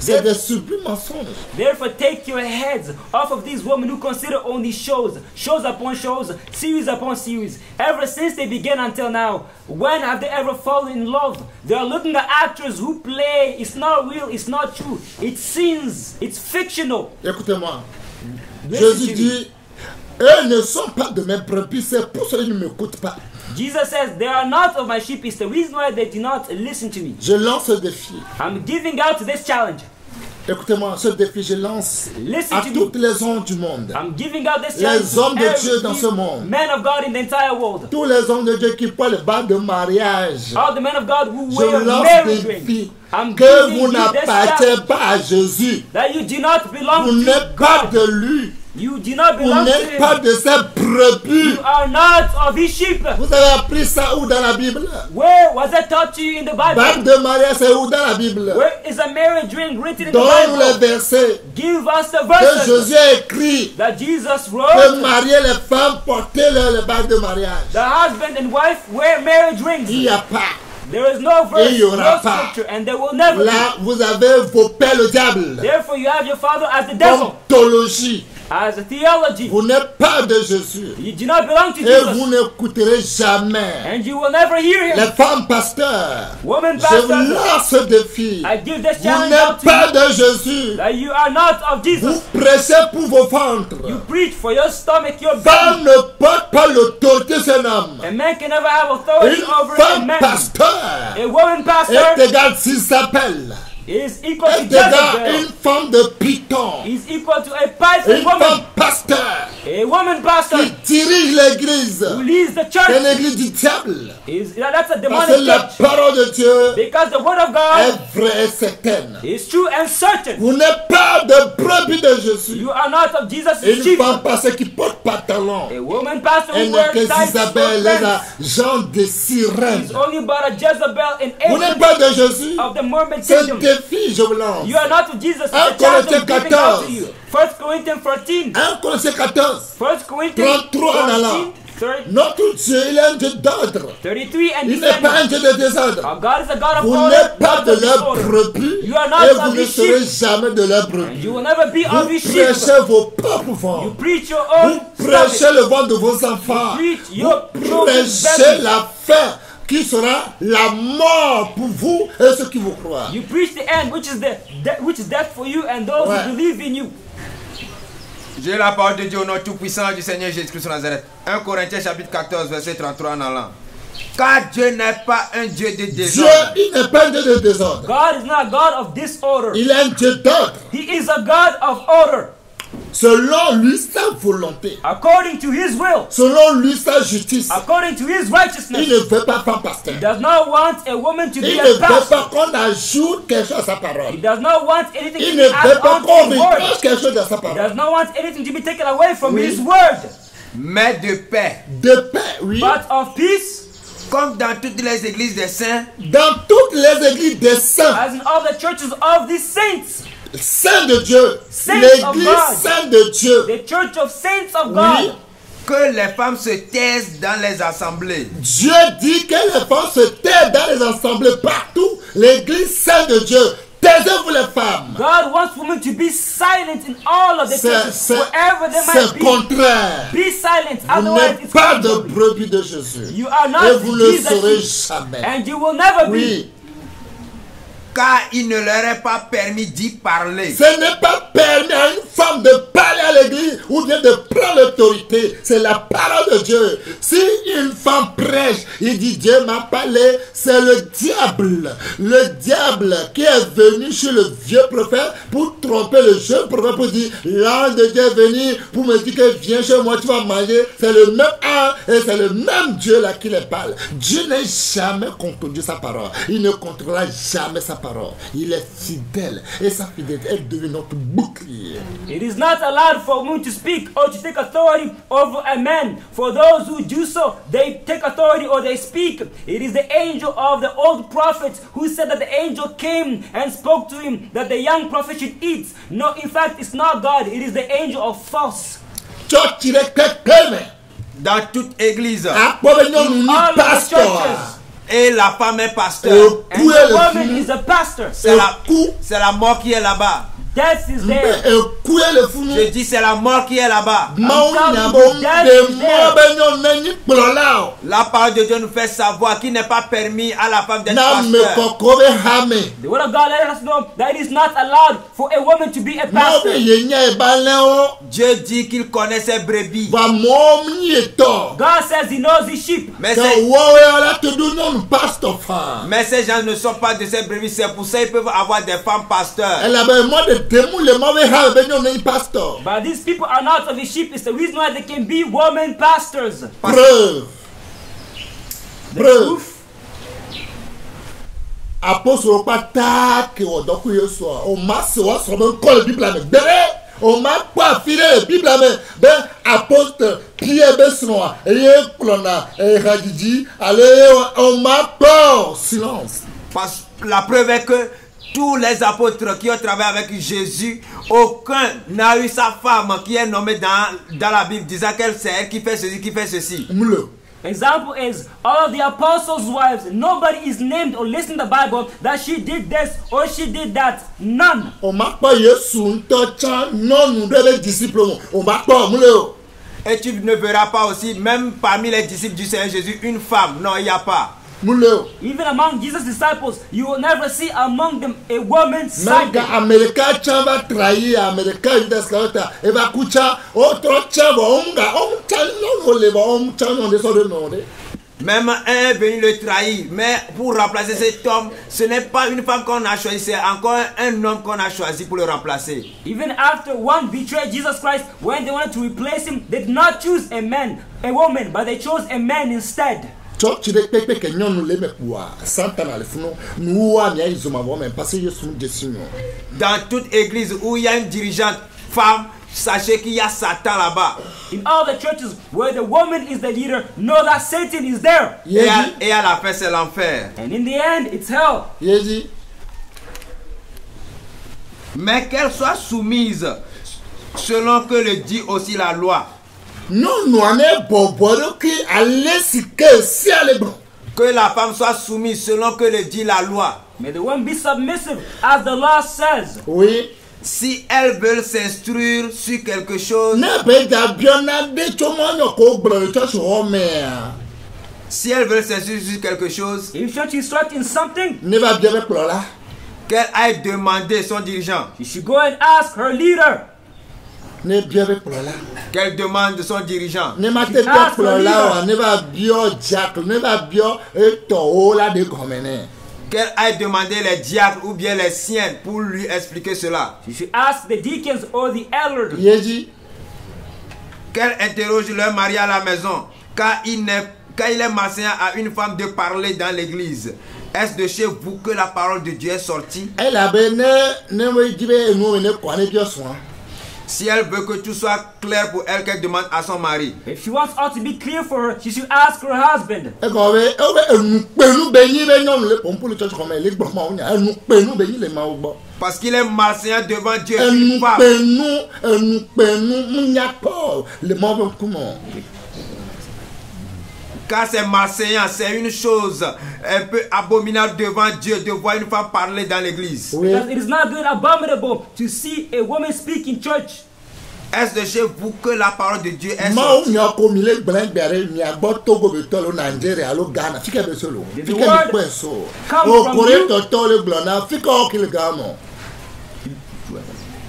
C'est des sublimes mensonges. therefore take your heads off of these women who consider only shows, shows upon shows, series upon series. Ever since they began until now, when have they ever fallen in love? They are looking at actors who play. It's not real, it's not true. It's scenes, it's fictional. Écoutez-moi. Jésus dit, eux ne sont pas de mes brebis, c'est pour cela qu'ils ne m'écoutent pas. Jesus says, They are not of my sheep. It's the reason why they do not listen to me. Je lance ce défi. I'm giving out this challenge. Écoutez-moi, ce défi, je lance Listen à to me. toutes les hommes du monde. I'm giving out this Les challenge hommes de Dieu dans ce monde. men of God in the entire world. Tous les hommes de Dieu qui portent le bas de mariage. All the men of God who Je wear lance filles I'm que vous n'appartenez pas à Jésus. that you do not belong Vous to n'êtes pas de lui. You do not Vous belong to n'êtes pas de ses brebis. You are not of His sheep. Vous avez appris ça où dans la Bible? Where was that taught to you in the Bague Bible? de mariage, c'est où dans la Bible? Where is a marriage ring written in the les Bible? versets Give us the que Jésus a écrit. that Jesus Que wrote. marier les femmes, porter le, le bague de mariage. The husband and wife wear marriage Il rings. n'y a pas. There is no verse, pas. and there will never be. Là, vous avez vos pères le diable. Therefore, you have your father as the devil, Ontologie. As a theology. Vous n'êtes pas de Jésus. You do not belong to Et vous Jesus, n'écouterez jamais. and you will never hear Les him. femmes pasteurs, Woman je vous pastor, lance ce défi. I give this Vous n'êtes pas you de Jésus. that you are not of Vous prêchez pour vos ventres. You preach for your stomach, your belly. ne porte pas l'autorité sur un homme. A man can never have authority Une over a femme man. pasteur A woman est pastor égale s'il s'appelle. Is equal to devient une Jezebel. femme de python. Is equal to a python Une woman? femme pasteur A woman pastor qui dirige l'église. who leads the C'est church. l'église du diable. Is that's a Parce que demonic la parole de Dieu Because the word of est God vraie et certaine. is true and certain. Vous n'êtes pas de brebis de Jésus. You are not of Jesus' Une sheep. femme pasteur qui porte pantalon. A woman pastor who wears tight Isabelle, est la genre de sirène. Only but a Jezebel in Vous n'êtes pas de Jésus. of the Mormon C'est défi, je vous lance. You are not Jesus. It's Un a challenge Corinthiens I'm giving 14. out to you. 1 Corinthians 14. 1 Corinthiens 14. 1 Corinthians 33 en allant. 14. 30, Notre Dieu, il est un Dieu d'ordre. 33 and Il n'est pas un. Dieu de désordre. Vous n'êtes pas de leur brebis You are not et vous ne serez jamais de leur brebis. you will never be of Vous prêchez vos propres You vents. Vous prêchez le vent de vos enfants. Vous prêchez la fin qui sera la mort pour vous et ceux qui vous croient. You preach the end, which is the de- which is death for you and those Ouais. who believe in you. J'ai la parole de Dieu au nom tout-puissant du Seigneur Jésus-Christ de Nazareth. 1 Corinthiens chapitre 14, verset 33 en allant. Car Dieu n'est pas un Dieu de Dieu, désordre. il n'est pas un Dieu de désordre. God is not a God of disorder. Il est un Dieu d'ordre. He is a God of order, Selon lui, sa volonté. according to His will, Selon lui, sa justice. according to His Il righteousness. ne veut pas faire pasteur. He does not want a woman to be Il ne a veut pastor. pas qu'on ajoute quelque chose à sa He parole. does not want anything Il to ne be veut pas on qu'on reproche quelque chose à sa He parole. does not want anything to be taken away from Oui. His word, Mais de paix. De paix, oui. but of peace, Comme dans toutes les églises des saints, Dans toutes les églises des saints, as in all the churches of the saints, saints de Dieu, l'église sainte de Dieu, the church of saints of oui, God. que les femmes se taisent dans les assemblées. Dieu dit que les femmes se taisent dans les assemblées partout. L'église sainte de Dieu, taisez-vous les femmes. God wants women to be silent in all of the C'est churches, wherever they might be. contraire. Be silent, Vous otherwise n'êtes it's pas de brebis de Jésus. You are Et not vous ne Jesus serez sheep, jamais. and you will never be. Car il ne leur est pas permis d'y parler. ce n'est pas permis à une femme de parler à l'église ou bien de prendre l'autorité. C'est la parole de Dieu. Si une femme prêche, il dit Dieu m'a parlé, c'est le diable. Le diable qui est venu chez le vieux prophète pour tromper le jeune prophète pour dire l'ange de Dieu est venu pour me dire que viens chez moi, tu vas manger. C'est le même ange et c'est le même Dieu là qui les parle. Dieu n'est jamais contredit sa parole. Il ne contrôlera jamais sa parole. Il est fidèle et sa fidélité est devenue notre bouclier. It is not allowed for a woman to speak or to take authority over a man. For those who do so, they take authority or they speak. It is the angel of the old prophets who said that the angel came and spoke to him that the young prophet should eat. No, in fact, it's not God, it is the angel of false. Church est quelqu'un, Dans toute église. Ah, approvenons nous All of the pasteur. churches. Et la femme est pasteur. C'est la, la mort qui est là-bas. Death is there. le fou. Je dis c'est la mort qui est là-bas. Nyi kplɔ la parole de Dieu nous fait savoir qu'il n'est pas permis à la femme d'être pasteur. The word of God let us know that it is not allowed for a woman to be a pastor. bɛ ye nya ba lɛ o. Dieu dit qu'il connaît ses brebis. Tɔ. God says he knows his sheep. Mais mais ces gens ne sont pas de ses brebis. C'est pour ça qu'ils peuvent avoir des femmes pasteurs. Bɛ bɛ. But these people are not of his sheep. It's the reason why they can be woman pastors. Preuve. The Preuve. proof. apostolo kpata ke wɔ dɔ ku yesu a o ma se wa sɔrɔ bɛ le biblia me gbɛrɛ o ma kpɔ afi ɖe le biblia me be apostol pierre be srɔ̃a eye kplɔna ehadzidzi alo eye o ma kpɔ silence. Parce la preuve est que tous les apôtres qui ont travaillé avec Jésus, aucun n'a eu sa femme qui est nommée dans, dans la Bible disant qu'elle c'est elle qui fait ceci, qui fait ceci. Example is all of the apostles' wives. Nobody is named or listed in the Bible that she did this or she did that. None. Et tu ne verras pas aussi, même parmi les disciples du Seigneur Jésus, une femme. Non, il n'y a pas. Even among Jesus' disciples, you will never see among them a woman va le ɖe. Même un est venu le trahir. Mais pour remplacer cet homme, ce n'est pas une femme qu'on a choisi, c'est encore un homme qu'on a choisi pour le remplacer. Even after one betrayed Jesus Christ, when they wanted to replace him, they did not choose a man, a woman, but they chose a man instead. Tsɔtsi ɖe kpekpe ke nyɔnu le me kua santana le funu nuwua mia yi zoma vɔ me parce que yesu nu dzesi nyɔ Dans toute église où il y a une dirigeante femme, sachez qu'il y a Satan là-bas. In all the churches where the woman is the leader, know that Satan is there. Et à, et à la fin, c'est l'enfer. And in the end, it's hell. Mais qu'elle soit soumise selon que le dit aussi la loi. Que la femme soit soumise selon que le dit la loi. May the woman be submissive as the law says. oui Si elles veulent s'instruire sur quelque chose, mea si elles veulent s'instruire sur quelque chose, If she wants to instruct in something, ne va kplɔla qu'elle aille demander son dirigeant. she should go and ask her leader. Ne bia be kplɔla Qu'elle demande son dirigeant. ne ma te bia kplɔla oa ne va biɔ diakle ne va biɔ etɔwo la de gɔme nɛ Qu'elle aille demander les diacres ou bien les siennes pour lui expliquer cela. She should ask the deacons or the elders. yedzi Qu'elle interroge leur mari à la maison. Car il, n'est- car il est malsain à une femme de parler dans l'église. Est-ce de chez vous que la parole de Dieu est sortie? Elabe ne ne me dzi be enuwo ne kɔa ne biɔ srɔ̃a Si elle veut que tout soit clair pour elle, qu'elle demande à son mari. If she wants all to be clear for her, she should ask her husband. egɔme be ewo be enukpenu be nyi be nyɔnu le pɔmpo le tsɔtsi xɔme le gbɔ mawo nya enukpenu be nyi le mawo gbɔ Parce qu'il est malsain devant Dieu. Car c'est malsain, c'est une chose un peu abominable devant Dieu de voir une femme parler dans l'église. oui. Because it is not good, abominable to see a woman speak in church. Est-ce de chez vous que la parole de Dieu est sortie?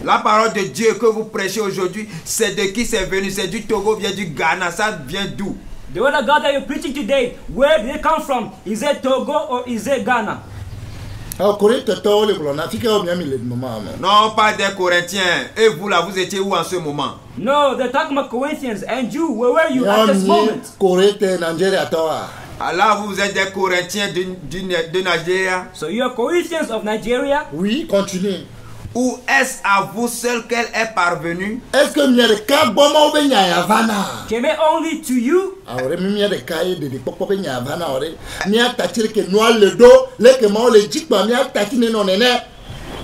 La parole de Dieu que vous prêchez aujourd'hui, c'est de qui c'est venu? C'est du Togo, vient du Ghana, ça vient d'où? The word of God that you're preaching today, where did it come from? Is it Togo or is it Ghana? o koretɔtɔwo le gblɔna fi ke wo miami le mama me Non, pas des Corinthiens. Et vous là, vous étiez où en ce moment No, they're talking about Corinthians. And you, where were you at this moment? korete nigeria Là, vous êtes des Corinthiens de, du- de Nigeria. So you're Corinthians of Nigeria? oui continue Ou est-ce à vous seul qu'elle est parvenue? Est ce que mia ɖeka gbɔ mawo be nya ya va na Came it only to you? awɔ ɖe mi mia ɖeka ye ɖeɖekpɔkpɔ be nya va na o ɖe mia tati leke nua le mawo le dzi kpa mia tati ne nɔ nene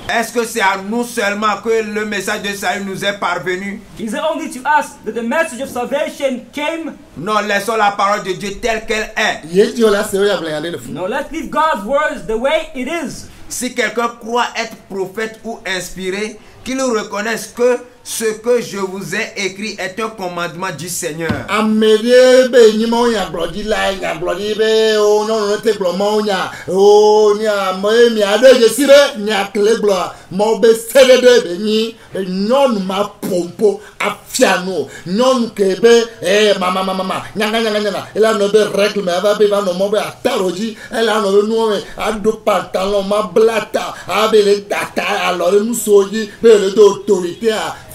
Est-ce que c'est à nous seulement que le message de salut nous est parvenu? Is it only to us that the message of salvation came? Non, laissons la parole de Dieu telle qu'elle est. yedzi o la se o ya ʋlẽ ya ɖe le fu No, let's leave God's words the way it is. Si quelqu'un croit être prophète ou inspiré, qu'il reconnaisse que ce que je vous ai écrit est un commandement du Seigneur.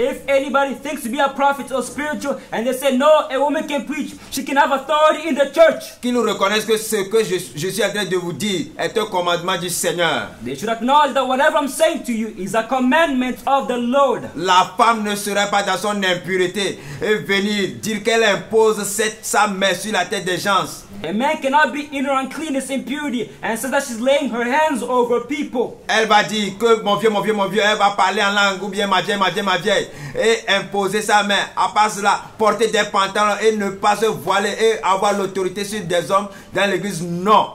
If anybody thinks to be a prophet or spiritual and they say, no, a woman can preach, she can have authority in the church, Qu'il reconnaisse que ce que je, je suis en train de vous dire est un commandement du Seigneur. they should acknowledge that whatever I'm saying to you is a commandment of the Lord. La femme ne serait pas dans son impureté et venir dire qu'elle impose cette, sa main sur la tête des gens. A man cannot be in her uncleanness, impurity, and says that she's laying her hands over people. Elle va dire que mon vieux, mon vieux, mon vieux, elle va parler en langue ou bien ma vieille, ma vieille, ma vieille. Et imposer sa main. À part cela, porter des pantalons et ne pas se voiler et avoir l'autorité sur des hommes dans l'église. Non.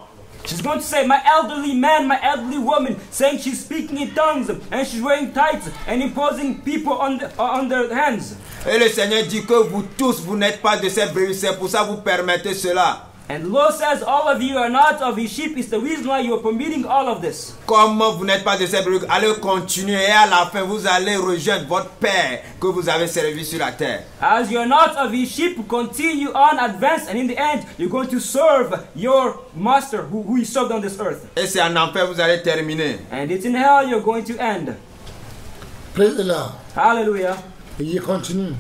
She's going to say, My elderly man, my elderly woman, saying she's speaking in tongues and she's wearing tights and imposing people on, the, on their hands. Et le Seigneur dit que vous tous, vous n'êtes pas de ces brebis, c'est pour ça que vous permettez cela. And the Lord says, All of you are not of his sheep. It's the reason why you are permitting all of this. Comme vous n'êtes pas de ces brebis, allez continuer et à la fin, vous allez rejoindre votre Père que vous avez servi sur la terre. As you're not of his sheep, continue on, advance, and in the end, you're going to serve your master who, who you served on this earth. Et c'est en enfer vous allez terminer. And it's in hell you're going to end. Praise the Lord. Hallelujah. Et il continue.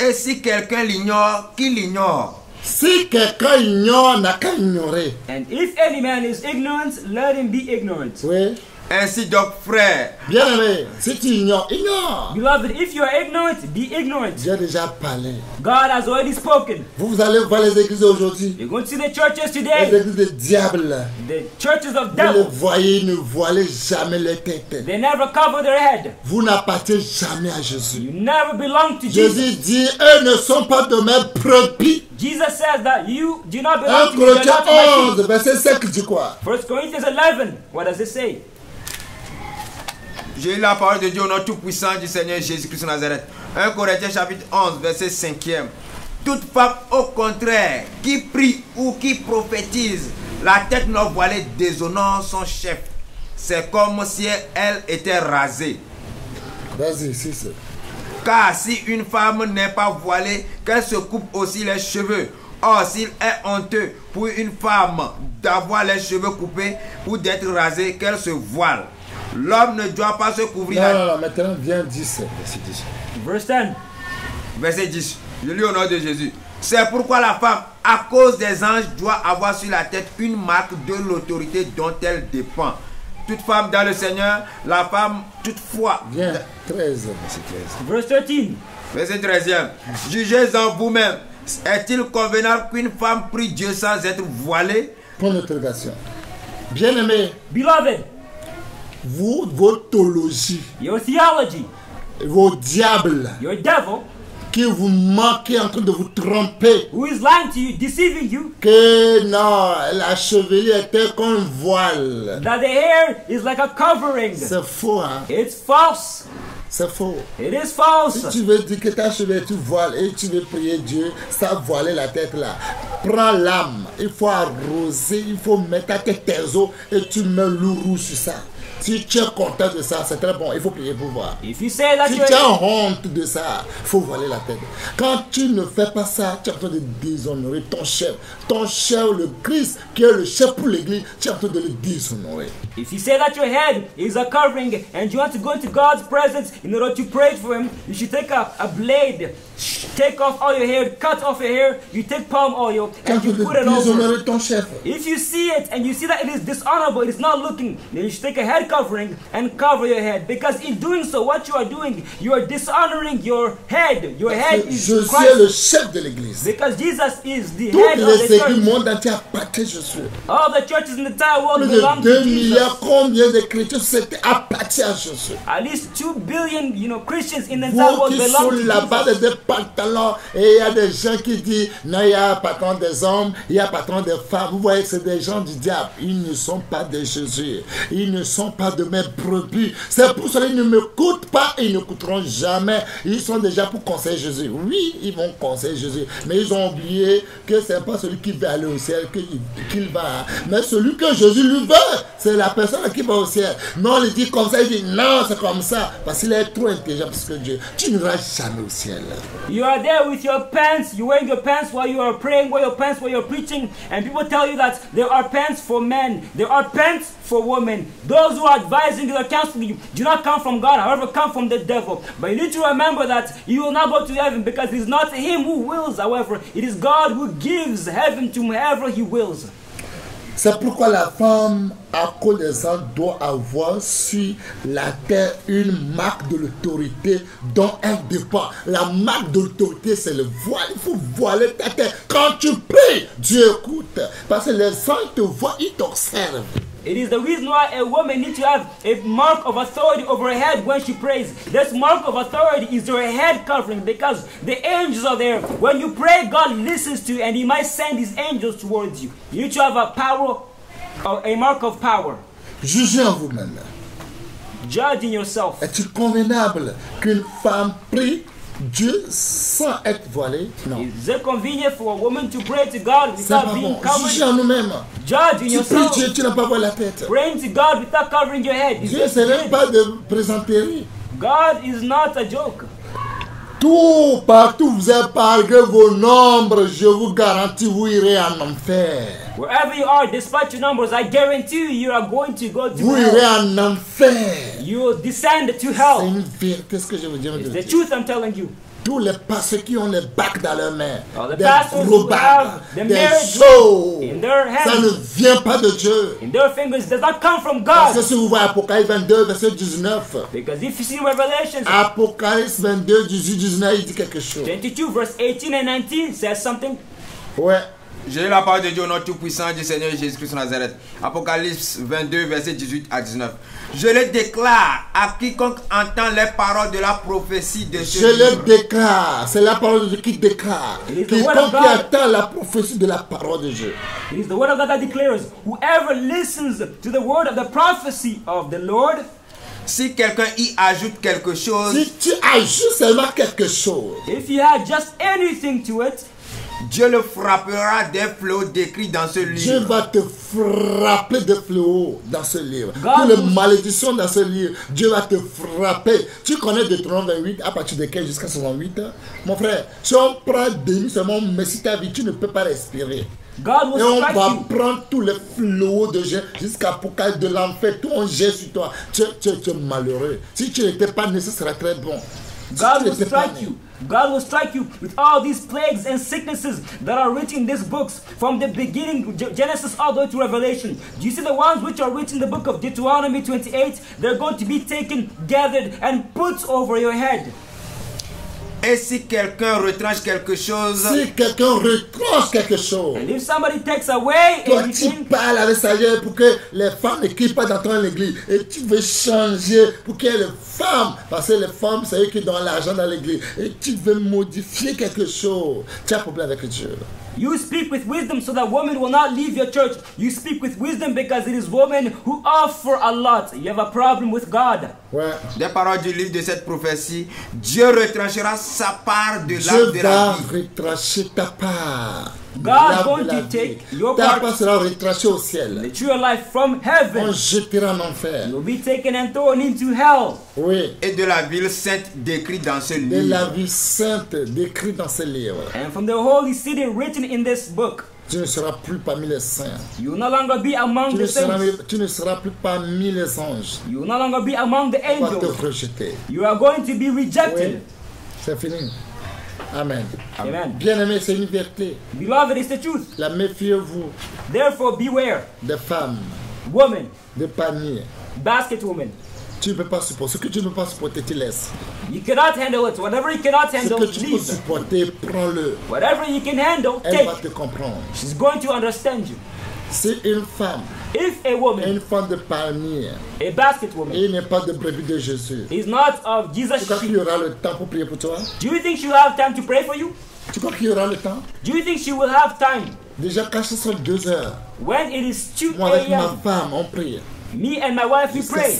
Et si quelqu'un l'ignore, qu'il l'ignore. Si quelqu'un ignore, n'a qu'à ignorer. And if any man is ignorant, let him be ignorant. Oui. Ainsi donc, frère, Bien aimé, si tu ignores, ignore. Beloved, if you are ignorant, be ignorant. J'ai déjà parlé. God has already spoken. Vous, vous allez voir les églises aujourd'hui. You're going to see the churches Les today, églises de diable. the churches of Vous les devil. voyez, ne voilez jamais les têtes. They never cover their head. Vous n'appartenez jamais à Jésus. You never belong to Jesus. Jésus dit, eux ne sont pas de mes brebis. Jesus says that you do not 1 belong to me. You're Corinthiens not my sheep. 11, verset 5 dit quoi? 1 Corinthians 11. What does it say? J'ai eu la parole de Dieu au nom tout-puissant du Seigneur Jésus-Christ de Nazareth. 1 Corinthiens chapitre 11, verset 5e. Toute femme, au contraire, qui prie ou qui prophétise, la tête non voilée déshonore son chef. C'est comme si elle était rasée. Vas-y, si c'est. Car si une femme n'est pas voilée, qu'elle se coupe aussi les cheveux. Or, s'il est honteux pour une femme d'avoir les cheveux coupés ou d'être rasée, qu'elle se voile. L'homme ne doit pas se couvrir. Non, non, non, maintenant viens 10. Verset 10. Verse 10. Verset 10. Je lis au nom de Jésus. C'est pourquoi la femme, à cause des anges, doit avoir sur la tête une marque de l'autorité dont elle dépend. Toute femme dans le Seigneur, la femme toutefois. Viens 13, verset 13. Verse 13. Verset 13e. Jugez en vous-même. Est-il convenable qu'une femme prie Dieu sans être voilée? Point d'interrogation. Bien aimé, Beloved, vous, your theology, vos diables your devil, qui vous manquez en train de vous tromper, who is lying to you, deceiving you, que non, la chevelure était comme un voile. that the hair is like a covering. C'est faux, hein? It's false. C'est faux. It is Si false. tu veux dire que ta chevelure, tu voiles et tu veux prier Dieu, ça voiler la tête là. Prends l'âme, il faut arroser, il faut mettre à tes terreaux et tu mets rouge sur ça. Si tu es content de ça, c'est très bon, il faut prier pour voir. If you say that Si you're tu as honte de ça, il faut voiler la tête. Quand tu ne fais pas ça, tu es en train de déshonorer ton chef. Ton chef, le Christ, qui est le chef pour l'église, tu es en train de le déshonorer. If you say that your head is a covering and you want to go into God's presence in order to pray for Him, you should take a, a blade, take off all your hair, cut off your hair, you take palm oil Tu es en and you put it over. ton chef. If you see it and you see that it is dishonorable, it is not looking, then you should take a head covering and cover your head. Because in doing so, what you are doing, you are dishonoring your head. Your head is Jésus est le Christ. chef de l'église. Because Jesus is the Toutes head of the church. monde entier appartiennent à Jésus. All the churches in the entire world Plus belong de 2 to Jesus. milliards, combien de chrétiens s'étaient appartis à Jésus. At least two billion, you know, Christians in the entire world belong to là-bas Jesus. des pantalons et il y a des gens qui disent non, il y a patron des hommes, il y a patron des femmes. Vous voyez, c'est des gens du diable. Ils ne sont pas de Jésus. Ils ne sont pas de mes brebis. C'est pour cela qu'ils ne m'écoutent pas et ils n'écouteront jamais. Ils sont déjà pour conseiller Jésus. Oui, ils vont conseiller Jésus. Mais ils ont oublié que c'est pas celui qui veut aller au ciel qu'il va. Mais celui que Jésus lui veut, c'est la personne qui va au ciel. Non, il dit comme ça, il dit non, c'est comme ça. Parce qu'il est trop intelligent parce que Dieu. Tu n'iras jamais au ciel. You are there with your pants, you're wearing your pants while you are praying, wear your pants while you're preaching, and people tell you that there are pants for men, there are pants for women. Those who are advising you or counseling you do not come from God, however, come from the devil. But you need to remember that you will not go to heaven because it's not Him who wills, however, it is God who gives heaven to whoever He wills. C'est pourquoi la femme, ans, doit avoir sur la terre une marque de l'autorité dont elle dépend. La marque de l'autorité, c'est le voile. Il faut voiler ta tête. Quand tu pries, Dieu écoute. Parce que les gens te voient, ils t'observent. It is the reason why a woman needs to have a mark of authority over her head when she prays. This mark of authority is her head covering because the angels are there. When you pray, God listens to you and He might send His angels towards you. You need to have a power a, a mark of power. Jugez en vous-même. Judging yourself. Est-il convenable qu'une femme prie Dieu sans être voilée Non. Is it convenient for a woman to pray to God without being bon. Jugez covered? en nous-mêmes. Judging Tu yourself. Dieu, tu n'as pas voir la tête. Praying to God without covering your head. Is Dieu, ce n'est pas de présenterie. God is not a joke. Tout, partout vous êtes, malgré vos nombres, je vous garantis, vous irez en enfer. Wherever you are, despite your numbers, I guarantee you, you are going to go to Vous irez hell. en enfer. You will descend to C'est hell. une vérité, ce que je veux dire. It's the truth I'm telling you. Tous les pasteurs qui ont les bacs dans leurs mains, Oh, the des the des their ça ne vient pas de Dieu. in their fingers, does not come from Parce que God. si vous voyez Apocalypse 22, verset 19, Because if you see Revelations Apocalypse 22, 18, 19, il dit quelque chose. 22, verse 18 and 19 says something. Ouais. J'ai la parole de Dieu au nom tout-puissant du Seigneur Jésus-Christ de Nazareth. Apocalypse 22, verset 18 à 19. Je le déclare à quiconque entend les paroles de la prophétie de ce Je le déclare, c'est la parole de Dieu qui déclare. Quiconque qui attend la prophétie de la parole de Dieu. It is the word of God that declares whoever listens to the word of the prophecy of the Lord, Si quelqu'un y ajoute quelque chose, Si tu ajoutes seulement quelque chose, if you add just anything to it, Dieu le frappera des flots décrits dans ce Dieu livre. va te frapper de fléaux dans ce livre. Toutes les will- malédictions dans ce livre, Dieu va te frapper. Tu connais Deutéronome 28, à partir de quel jusqu'à 68 Mon frère, si on prend demi seulement, mais si ta vie, tu ne peux pas respirer. God Et will on strike va you. prendre tous les flots de Dieu jusqu'à Apocalypse de l'enfer. Tout on jette sur toi. Tu, tu- tu es malheureux. Si tu n'étais pas né, ce serait très bon. Si God will strike né. you. God will strike you with all these plagues and sicknesses that are written in these books from the beginning, Genesis all the way to Revelation. Do you see the ones which are written in the book of Deuteronomy 28? They're going to be taken, gathered, and put over your head. Et si quelqu'un retranche quelque chose, Si quelqu'un retranche quelque chose, And if somebody takes away toi tu parles avec sagesse pour que les femmes ne crient pas dans ton église et tu veux changer pour que les femmes, parce que les femmes c'est eux qui donnent l'argent dans l'église et tu veux modifier quelque chose, tu as un problème avec Dieu. you speak with wisdom so that women will not leave your church. You speak with wisdom because it is women who offer a lot. You have a problem with God. Ouais. des paroles du livre de cette prophétie, Dieu retranchera sa part de Dieu l'arbre de la va vie. retrancher ta part. God going de la to take your Ta part- part sera retranchée au ciel. Life from On heaven jettera en enfer. will be taken and thrown into hell. Oui. Et de la ville sainte décrite dans ce De la livre. vie sainte décrite dans ce livre. And from the holy city written in this book, Tu ne seras plus parmi les saints. you will no longer be among Tu ne the seras, saints. tu ne seras plus parmi les anges. You will no longer be among the On va te angels. rejeter. You are going to be Oui. rejected. C'est fini. Amen. Amen. Bien aimé, c'est une vérité. Beloved, it's the truth. La méfiez-vous Therefore, beware, des femmes, woman, des paniers. basket woman. Tu ne peux pas supporter. Ce que tu ne peux pas supporter, tu laisses. You cannot handle it. Whatever you cannot Ce handle, que tu peux supporter, prends-le. Whatever you can handle, Elle take. va te comprendre. She's going to understand you. C'est une femme, If a woman, une femme de palmier, a basket woman, et il n'est pas de brebis de Jésus. is not of Tu Jesus' crois qu'il y aura le temps pour prier pour toi? Do you think she will have time to pray for you? Tu crois qu'il y aura le temps? Do you think she will have time? Déjà, quand ce sont deux heures, when it is 2 moi avec ma femme, on prie. Me and my wife, we pray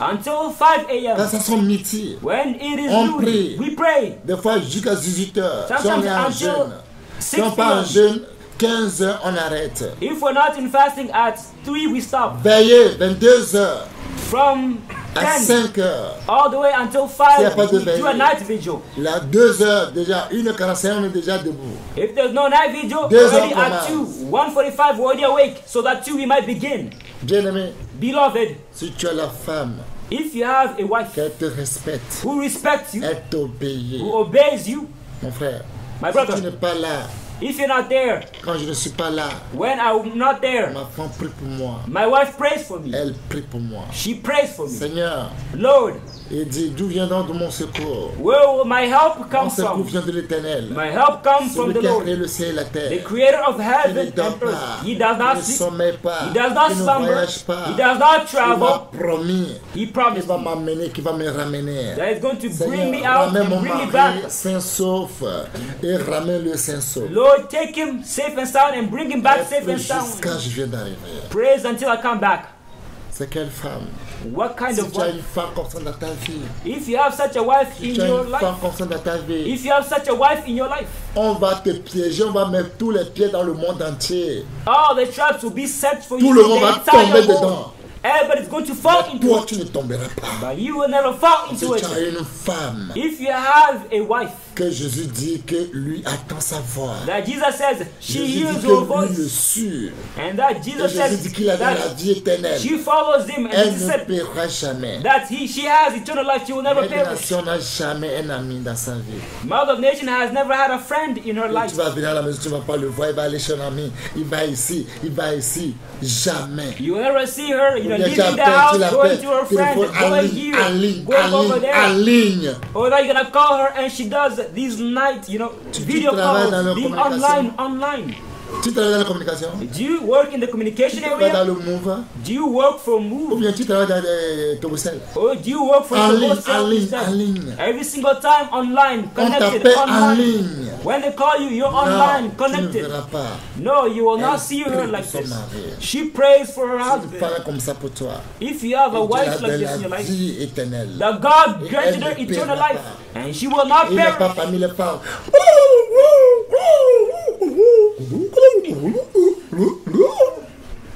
until 5 Quand a.m. ça sont midi, When it is On noon, prie. we pray. des fois jusqu'à 18 heures. Si on Sometimes est en until jeûne. Si 6 on part en jeûne, 15 heures, on arrête. If we're not in fasting at 3, we stop. Veillez, 22 heures From à 10 5 heures. all the way until S'il y a 5, pas de do a night vigil. Là, 2 heures, déjà, 1h45, on est déjà debout. If there's no night vigil, Deux already at 2, commence. 145, we're already awake, so that 2 we might begin. Bien aimé, Beloved, si tu as la femme if you have a wife qu'elle te respecte, who respects you, elle t'obéit. who obeys you, Mon frère, my si tu brother, n'es pas là, if you're not there, quand je ne suis pas là, when I'm not there, ma femme prie pour moi. my wife prays for me. Elle prie pour moi. She prays for me. Seigneur, Lord, il dit, d'où viendra de mon secours? Where will my help Mon come secours from? vient de l'éternel. My help comes from the Lord, le ciel et la the terre. creator of Il ne heaven dort and pas. earth. He does Il not sleep. pas. He does not Il slumber. pas. He does not Il m'a travel. promis. He Il promised va m'amener, qui va me ramener. that he's going to bring me out ramène and mon bring me back. sain sauf et ramène le sain sauf. Lord, take him safe and sound and bring him back safe and Jusqu'à sound. je viens d'arriver. Praise until I come back. C'est quelle femme? What kind Si of tu as wife? une femme comme ça dans ta vie, If you have such a wife si in tu as your une life, femme comme ça dans ta vie, if you have such a wife in your life, on va te piéger, on va mettre tous les pieds dans le monde entier. all the traps will be set for Tout you. le monde va tomber dedans. Everybody's going to fall into Toi, it, tu ne tomberas pas. but you will never fall Si into tu as une femme If you have a wife que Jésus dit que lui attend sa voix, that Jesus says she Jésus hears your le voice, and that Jesus Jésus dit says qu'il a la vie éternelle. she follows him, and Elle ne jamais. that he she has eternal life, she will never perish. nation n'a jamais un ami dans sa vie. Mother of Nation has never had a friend in her Tu life. vas venir à la maison, tu vas pas le voir, il va aller chez un ami, il va ici, il va ici, jamais. You will never see her, you know, tu leaving the house, tu going to her friend, going here, going over en there. ligne. Or that you're gonna call her and she does these night, you know, Tu- tu video travailles dans la calls, being communication. online, online. Tu travailles dans la communication Do you work in the communication Tu travailles dans area? le move Do you work for Ou Move? bien tu travailles dans les Or oh, do you work for En ligne, en ligne, en ligne. Every single time online, On connected, en online. ligne. When they call you, you're Non, online, tu ne connected. verras pas. No, you will not see her like this. mari. She prays for her husband. comme ça pour toi. If you have a wife like this in your life, vie éternelle. that God granted her eternal life, and she will not Il n'a pas perish. parmi les femmes.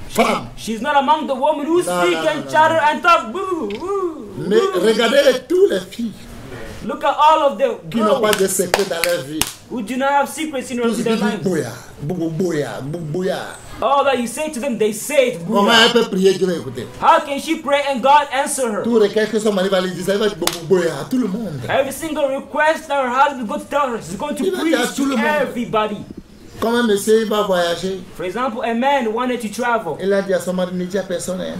Femme. She's not among the women who No, speak no, and no, chatter and talk. Boo, boo, Mais boo. regardez toutes les filles Look at all of the qui n'ont pas de secret dans leur vie. who do not have secrets in Tous their ceux qui their disent lives. bouya, bouya, bouya. All that you say to them, they say it. Comment elle peut prier, Dieu va écouter. How can she pray and God answer her? Tout requête que son mari va lui dire, il va dire bouya tout le monde. Every single request that her husband going to tell her, she's going to preach to everybody. Comme un monsieur il va voyager, For example, a man wanted to travel, il a dit à son mari, ne dis à personne. Hein.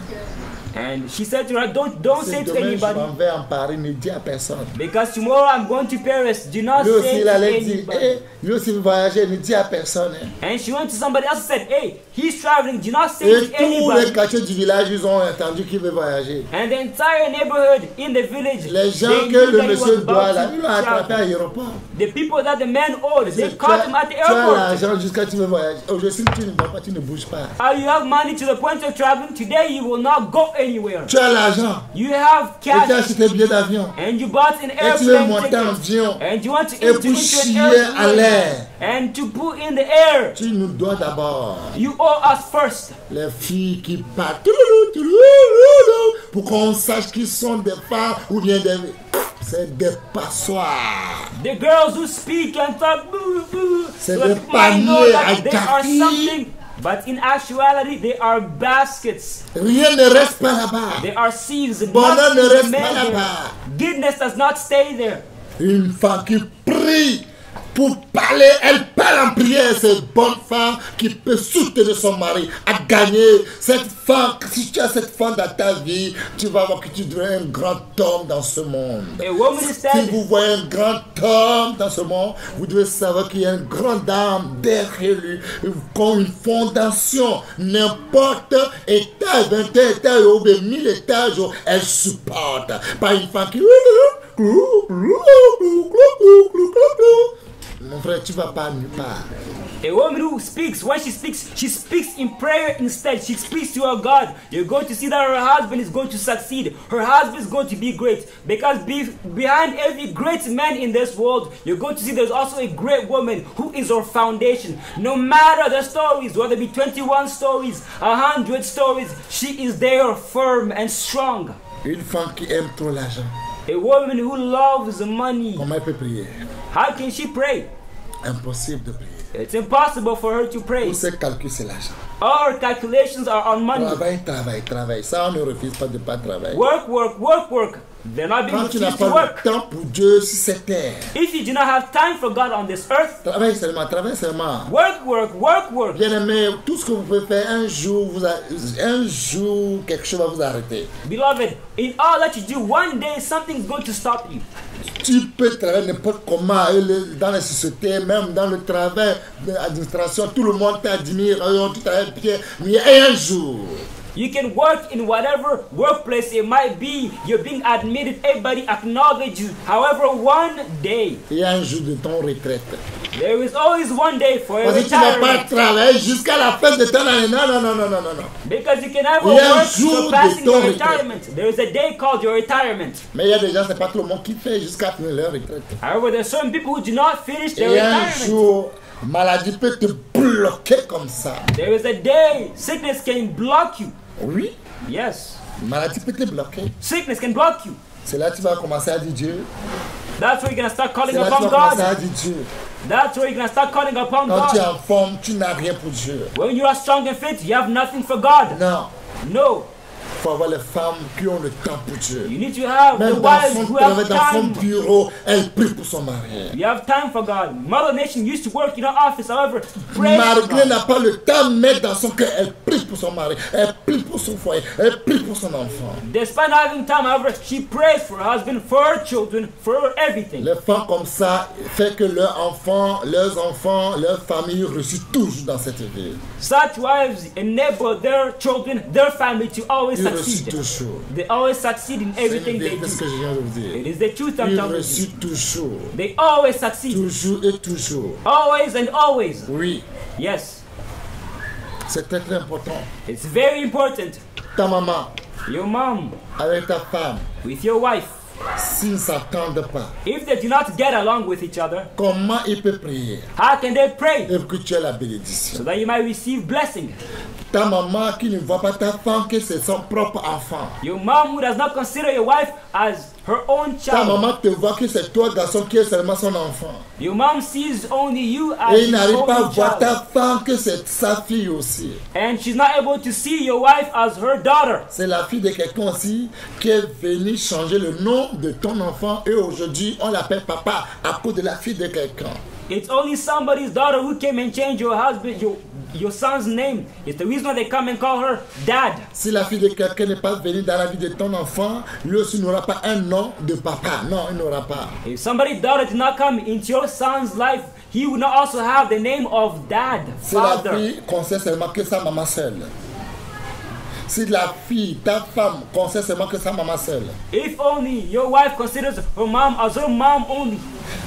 And she said to her, "Don't don't say to demain je anybody, vais en Paris, ne dis à personne. because tomorrow I'm going to Paris. Do not Lui say to anybody." eh, lui aussi voyager, ne dis à personne. And she went to somebody else and said, "Hey, he's traveling. Do not say Et to tous les anybody." quartiers du village, ils ont entendu qu'il veut voyager. And the entire neighborhood in the village, Les gens they que le that he was monsieur doit là, ils l'ont attrapé à l'aéroport. The people that the man owed, they caught him at the tu as airport. l'argent jusqu'à tu veux voyager. Aujourd'hui, si tu ne vas pas, tu ne bouges pas. How you have money to the point of traveling? Today you will not go anywhere. Tu as l'argent. You have Et tu as cash acheté billet d'avion. and you bought an Et tu veux airplane monter en ticket avion. and you want to Et pour chier à airplane l'air. and to put in the air. Tu nous dois d'abord You owe us first. les filles qui partent pour qu'on sache qu'ils sont des femmes ou bien des. C'est des passoires. The girls who speak and talk. C'est des paniers à but in actuality they are baskets. Rien ne reste pas là-bas. They are sieves. Bonheur ne reste pas là-bas. Goodness does not stay there. Une femme qui prie pour parler, elle parle en prière. C'est une bonne femme qui peut soutenir son mari à gagner. Cette femme, si tu as cette femme dans ta vie, tu vas voir que tu deviens un grand homme dans ce monde. Si vous voyez un grand homme dans ce monde, vous devez savoir qu'il y a une grande dame derrière lui, comme une fondation, n'importe étage, 21 étages ou bien 1000 étages, elle supporte. Pas une femme qui... Mon frère, tu vas pas nulle part. A woman who speaks, when she speaks, she speaks in prayer instead. She speaks to her God. You're going to see that her husband is going to succeed. Her husband is going to be great. Because be, behind every great man in this world, you're going to see there's also a great woman who is our foundation. No matter the stories, whether it be 21 stories, 100 stories, she is there firm and strong. Une femme qui aime trop l'argent, A woman who loves money. comment elle peut prier How can she pray? Impossible de prier. It's impossible for her to pray. Tous ses calculs, c'est l'argent. All her calculations are on money. Travail, travail, travail. Ça, on ne refuse pas de pas travailler. Work, work, work, work. They're not being Quand tu n'as pas work. le temps pour Dieu sur cette terre, If you do not have time for God on this earth, travaille seulement, travaille seulement. work, work, work, work. Bien aimé, tout ce que vous pouvez faire, un jour, vous a- un jour, quelque chose va vous arrêter. Beloved, in all that you do, one day something's going to stop you. Tu peux travailler n'importe comment, et le- dans la société, même dans le travail, de l'administration, tout le monde t'admire, oh, tu travailles bien, mais et un jour, You can work in whatever workplace it might be. You're being admitted. Everybody acknowledges you. However, one day il y a un jour de ton retraite. There is always one day for Parce que tu ne vas pas retirement. travailler jusqu'à la fin de ton année. Non, non, non, non, non, non. Because you can never Il y a un work surpassing your retraite. retirement. There is a day called your retirement. Mais il y a des gens, c'est pas tout le monde qui fait jusqu'à finir leur retraite. However, there are certain people who do not finish their a un retirement. jour, maladie peut te bloquer comme ça. There is a day sickness can block you. Oui, Yes. maladie peut te bloquer. Sickness can block you. C'est là que tu vas commencer à dire Dieu. That's where you're gonna start calling tu upon vas commencer à God. dire Dieu. That's where you're gonna start calling upon Quand tu es God. en forme, tu n'as rien pour Dieu. When you are strong and fit, you have nothing for God. Non, No. Il faut avoir les femmes qui ont le temps pour Dieu. You need to have the Même dans wives son who have dans son time. bureau, elle prie pour son mari. You have time for God. Mother Nation used to work in her office, however, pray n'a pas le temps, mais dans son cœur, elle prie pour son mari, elle prie pour son foyer, elle prie pour son enfant. Despite not having time, however, she prays for her husband, for her children, for everything. Les femmes comme ça fait que leurs enfants, leurs enfants, leur famille réussissent toujours dans cette vie. Such wives enable their children, their family to always Réussissent succeed. They always succeed in everything they do. que je viens de vous dire. It is the truth I'm Ils telling you. réussissent toujours. They always succeed. Toujours et toujours. Always and always. Oui, Yes. c'est très très important. It's very important. Ta maman, Your mom avec ta femme, with your wife, s'ils s'attendent pas, if they do not get along with each other, comment ils peuvent prier how can they pray et que tu aies la bénédiction so that you might receive blessing? Ta maman qui ne voit pas ta femme que c'est son propre enfant. Your mom who does not consider your wife as her own Ta child. maman te voit que c'est toi garçon qui est seulement son enfant. Your mom sees only you as Et il n'arrive pas à voir ta femme que c'est sa fille aussi. And she's not able to see your wife as her daughter. C'est la fille de quelqu'un aussi qui est venue changer le nom de ton enfant et aujourd'hui on l'appelle papa à cause de la fille de quelqu'un. It's only somebody's daughter who came and changed your husband, your, your son's name. It's the reason why they come and call her dad. Si la fille de quelqu'un n'est pas venue dans la vie de ton enfant, lui aussi n'aura pas un nom de papa. Non, il n'aura pas. If somebody's daughter did not come into your son's life, he would not also have the name of dad, Si la father. fille concerne seulement que sa maman seule. Si la fille, ta femme, concerne seulement que sa maman seule. If only your wife considers her mom as her mom only,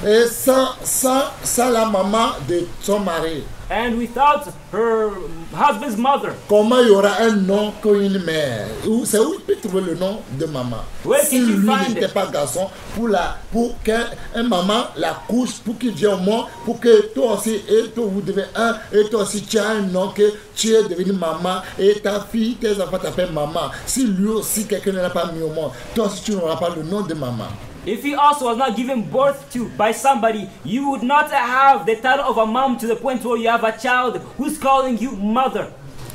Et sans, sans, sans la maman de son mari, and without her husband's mother, comment il y aura un nom qu'une mère? Où- C'est où il peut trouver le nom de maman? Where Si lui n'était it? pas garçon, pour, la, pour qu'un un maman la couche, pour qu'il vienne au monde, pour que toi aussi, et toi vous devez un, et toi aussi tu as un nom, que tu es devenu maman, et ta fille, tes enfants t'appellent maman. Si lui aussi, quelqu'un ne l'a pas mis au monde, toi aussi tu n'auras pas le nom de maman. If he also was not given birth to by somebody, you would not have the title of a mom to the point where you have a child who's calling you mother.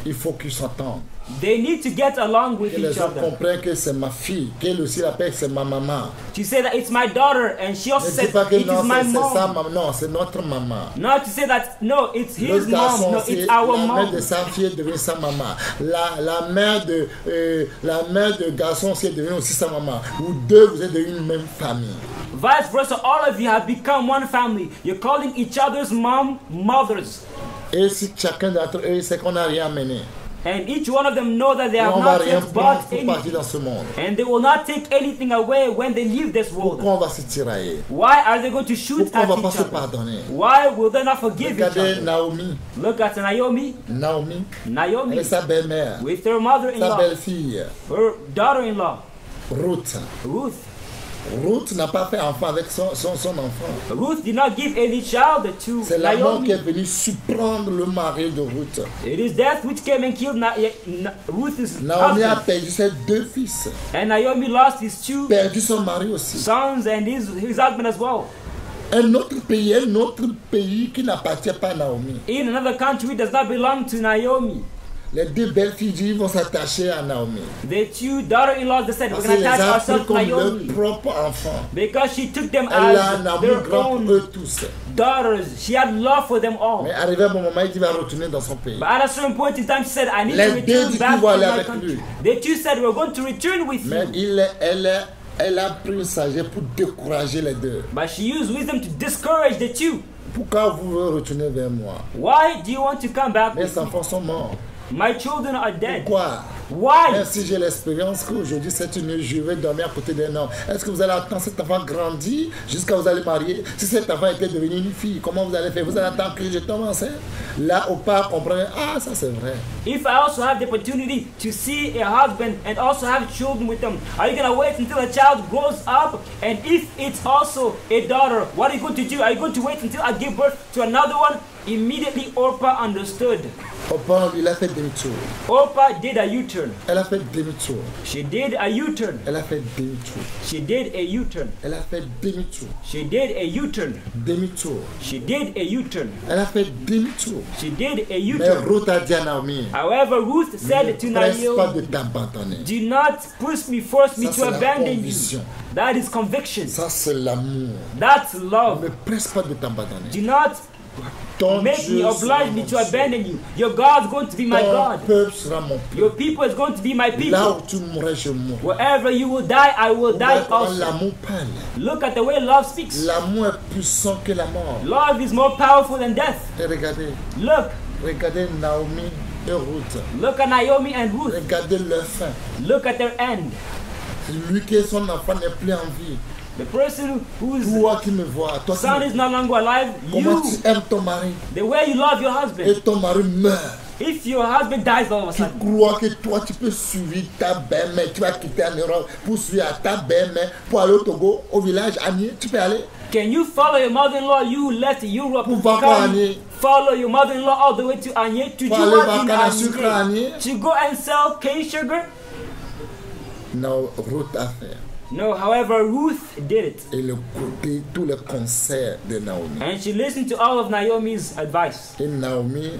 Il faut qu'ils s'entendent. They need to get along with Que les each other. comprennent que c'est ma fille, qu'elle aussi l'appelle c'est ma maman. To say that it's my daughter, and she also Ne dis says pas que it non, is my c'est c'est sa mom. maman. Non, c'est notre maman. Not to say that no, it's his L'autre mom. No, c'est it's our la mère mom. de sa fille est devenue sa maman. La, la mère de euh, la mère de garçon aussi est devenue aussi sa maman. Vous deux, vous êtes devenus une même famille. Vice versa, all of you have become one family. You're calling each other's mom mothers. Et si chacun d'entre eux sait qu'on n'a rien amené, And each one of them know that they have not yet bought anything. dans ce monde. And they will not take anything away when they leave this world. On va se tirailler Why are they going to shoot Pourquoi at each other? Why will they not forgive each other? Naomi. Look at Naomi. Naomi, Naomi et sa belle-mère, with her mother-in-law, her daughter-in-law, Ruth. Ruth. Ruth n'a pas fait enfant avec son, son, son enfant. Ruth did not give any child to C'est la mort qui est venue surprendre le mari de Ruth. It is death which came and killed Na- Na- Ruth's Naomi a husband. perdu ses deux fils, And Naomi lost his two perdu son mari aussi. sons and his, his husband as well. Un autre pays, un autre pays qui n'appartient pas à Naomi. In another country does not belong to Naomi. Les deux belles filles vont s'attacher à Naomi. The two daughter-in-laws said we're going to attach ourselves to Naomi propres enfants. because she took them Elle as Naomi their own eux tous. daughters. She had love for them all. Mais arrivé à un moment, il dit va retourner dans son pays. But at a certain point in time, she said, I need Les to return back to my country. lui. The two said, we're going to return with Mais you. il, est- elle, elle a pris une sagesse pour décourager les deux. But she used wisdom to discourage the two. Pourquoi vous voulez retourner vers moi? Why do you want to come back Mes enfants sont morts. My children are dead. Pourquoi Why? Même si j'ai l'expérience qu'aujourd'hui c'est une nuit, je vais dormir à côté d'un homme. Est-ce que vous allez attendre cet enfant grandir jusqu'à vous allez marier? Si cet enfant était devenu une fille, comment vous allez faire? Vous allez attendre que je tombe enceinte Là, au pas comprendre, ah, ça c'est vrai. If I also have the opportunity to see a husband and also have children with them, are you gonna wait until a child grows up? And if it's also a daughter, what are you going to do? Are you going to wait until I give birth to another one? Immediately, Orpah understood. Pas, il a fait demi-tour. Orpah did a U-turn. Elle a fait demi-tour. She did a U-turn. Elle a fait demi-tour. She did a U-turn. Elle a fait demi-tour. She did a U-turn. Demi-tour. She did a U-turn. Elle a fait demi-tour. She did a Mais U-turn. Ruth a dit à Naomi, However, Ruth said to Naomi. Do not push me, force me Ça, to abandon you. That is conviction. Ça, c'est l'amour. That's Ne love. presse pas de t'abandonner. Do not Ton make me, Dieu oblige sera me to abandon you. Your God's going to be my Ton God. peuple sera mon peuple. Your people is going to be my Là people. où tu mourrais, je mourrai. Wherever you will die, I will die also. l'amour parle? Look at the way love speaks. L'amour est puissant que la mort. Love is more powerful than death. Et regardez, Look, regardez Naomi et Ruth. look at Naomi and Ruth. Regardez leur fin. Look at their end. Lui qui est son enfant n'est plus en vie. The person Toi qui me vois, toi qui son me is no longer alive, Comment you, tu aimes ton mari? The way you love your et husband. ton mari meurt. If your husband dies all of a Tu sudden, crois que toi tu peux suivre ta belle-mère, tu vas quitter en Europe pour suivre ta belle-mère pour aller au Togo, au village Agné, tu peux aller can you follow your mother-in-law? You left Europe. Pour Agné? follow your mother-in-law all the way to Anye to Pour what in à à? Agné To go and sell cane sugar? Ruth a fait. No, however, Ruth did it. Et le côté, tous les conseils de Naomi. And she listened to all of Naomi's advice. Et Naomi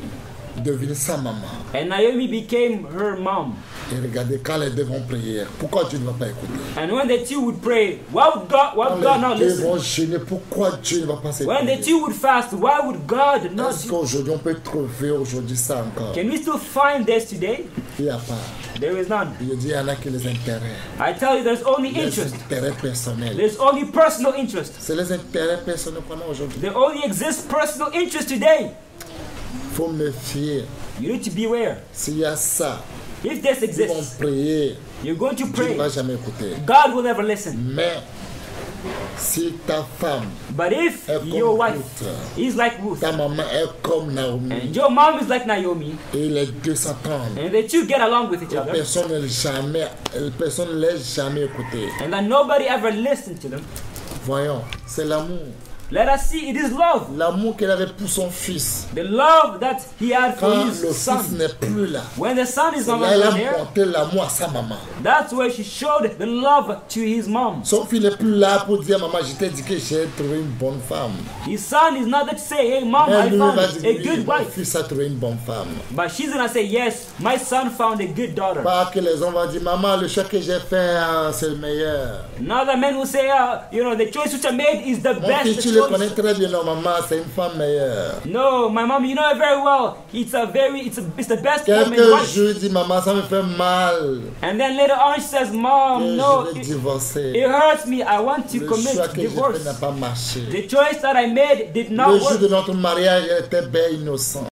sa maman. And Naomi became her mom. Et regardez, quand les deux vont prier, pourquoi Dieu ne va pas écouter? And when the two would pray, why would God, why would God not listen? vont gêner, pourquoi Dieu ne va pas When the two would fast, why would God not? Est-ce qu'aujourd'hui on peut trouver aujourd'hui ça encore? Can we still find this today? Il n'y a pas. There is none. Je dis, il y en a qui les intérêts. I tell you, there's only Les interest. intérêts personnels. There's only personal interest. C'est les intérêts personnels qu'on a aujourd'hui. There only exists personal interest today. Il faut me fier. You need to beware. S'il y a ça, If this ils vont exists, prier. you're going to Dieu ne pray. va jamais écouter. God will never listen. Mais si ta femme, But if est comme your wife Ruth, is like Ruth, ta maman est comme Naomi, and your mom is like Naomi, et les deux s'entendent, and the two get along with each other, personne ne jamais, personne ne les jamais écouté. and that nobody ever listened to them, Voyons, c'est l'amour. Let us see it is love. L'amour qu'elle avait pour son fils. The love that he had for Quand his le son. fils n'est plus là, When the son is no là, elle a there, montré l'amour à sa maman. that's where she showed the love to his mom. Son fils n'est plus là pour dire Maman, je t'ai dit que j'ai trouvé une bonne femme. His son is not there to say, hey mom, Mais I found a dire good mon wife. fils a trouvé une bonne femme. But she's gonna say, yes, my son found a good daughter. Pas que les hommes vont dire Maman, le choix que j'ai fait, ah, c'est le meilleur. Another man will say, uh, you know, the choice which I made is the Mon best le connais très bien, non, maman, c'est une femme meilleure. No, my mom, you know it very well. It's a very, it's a, it's the best woman Quelques wife. jours, il dit Maman, ça me fait mal. And then later on, she says, mom, no, je vais it, divorcer. it hurts me. I want to Le choix commit divorce. n'a pas marché. The choice that I made did Le not jour work. de notre mariage, elle était belle, innocente.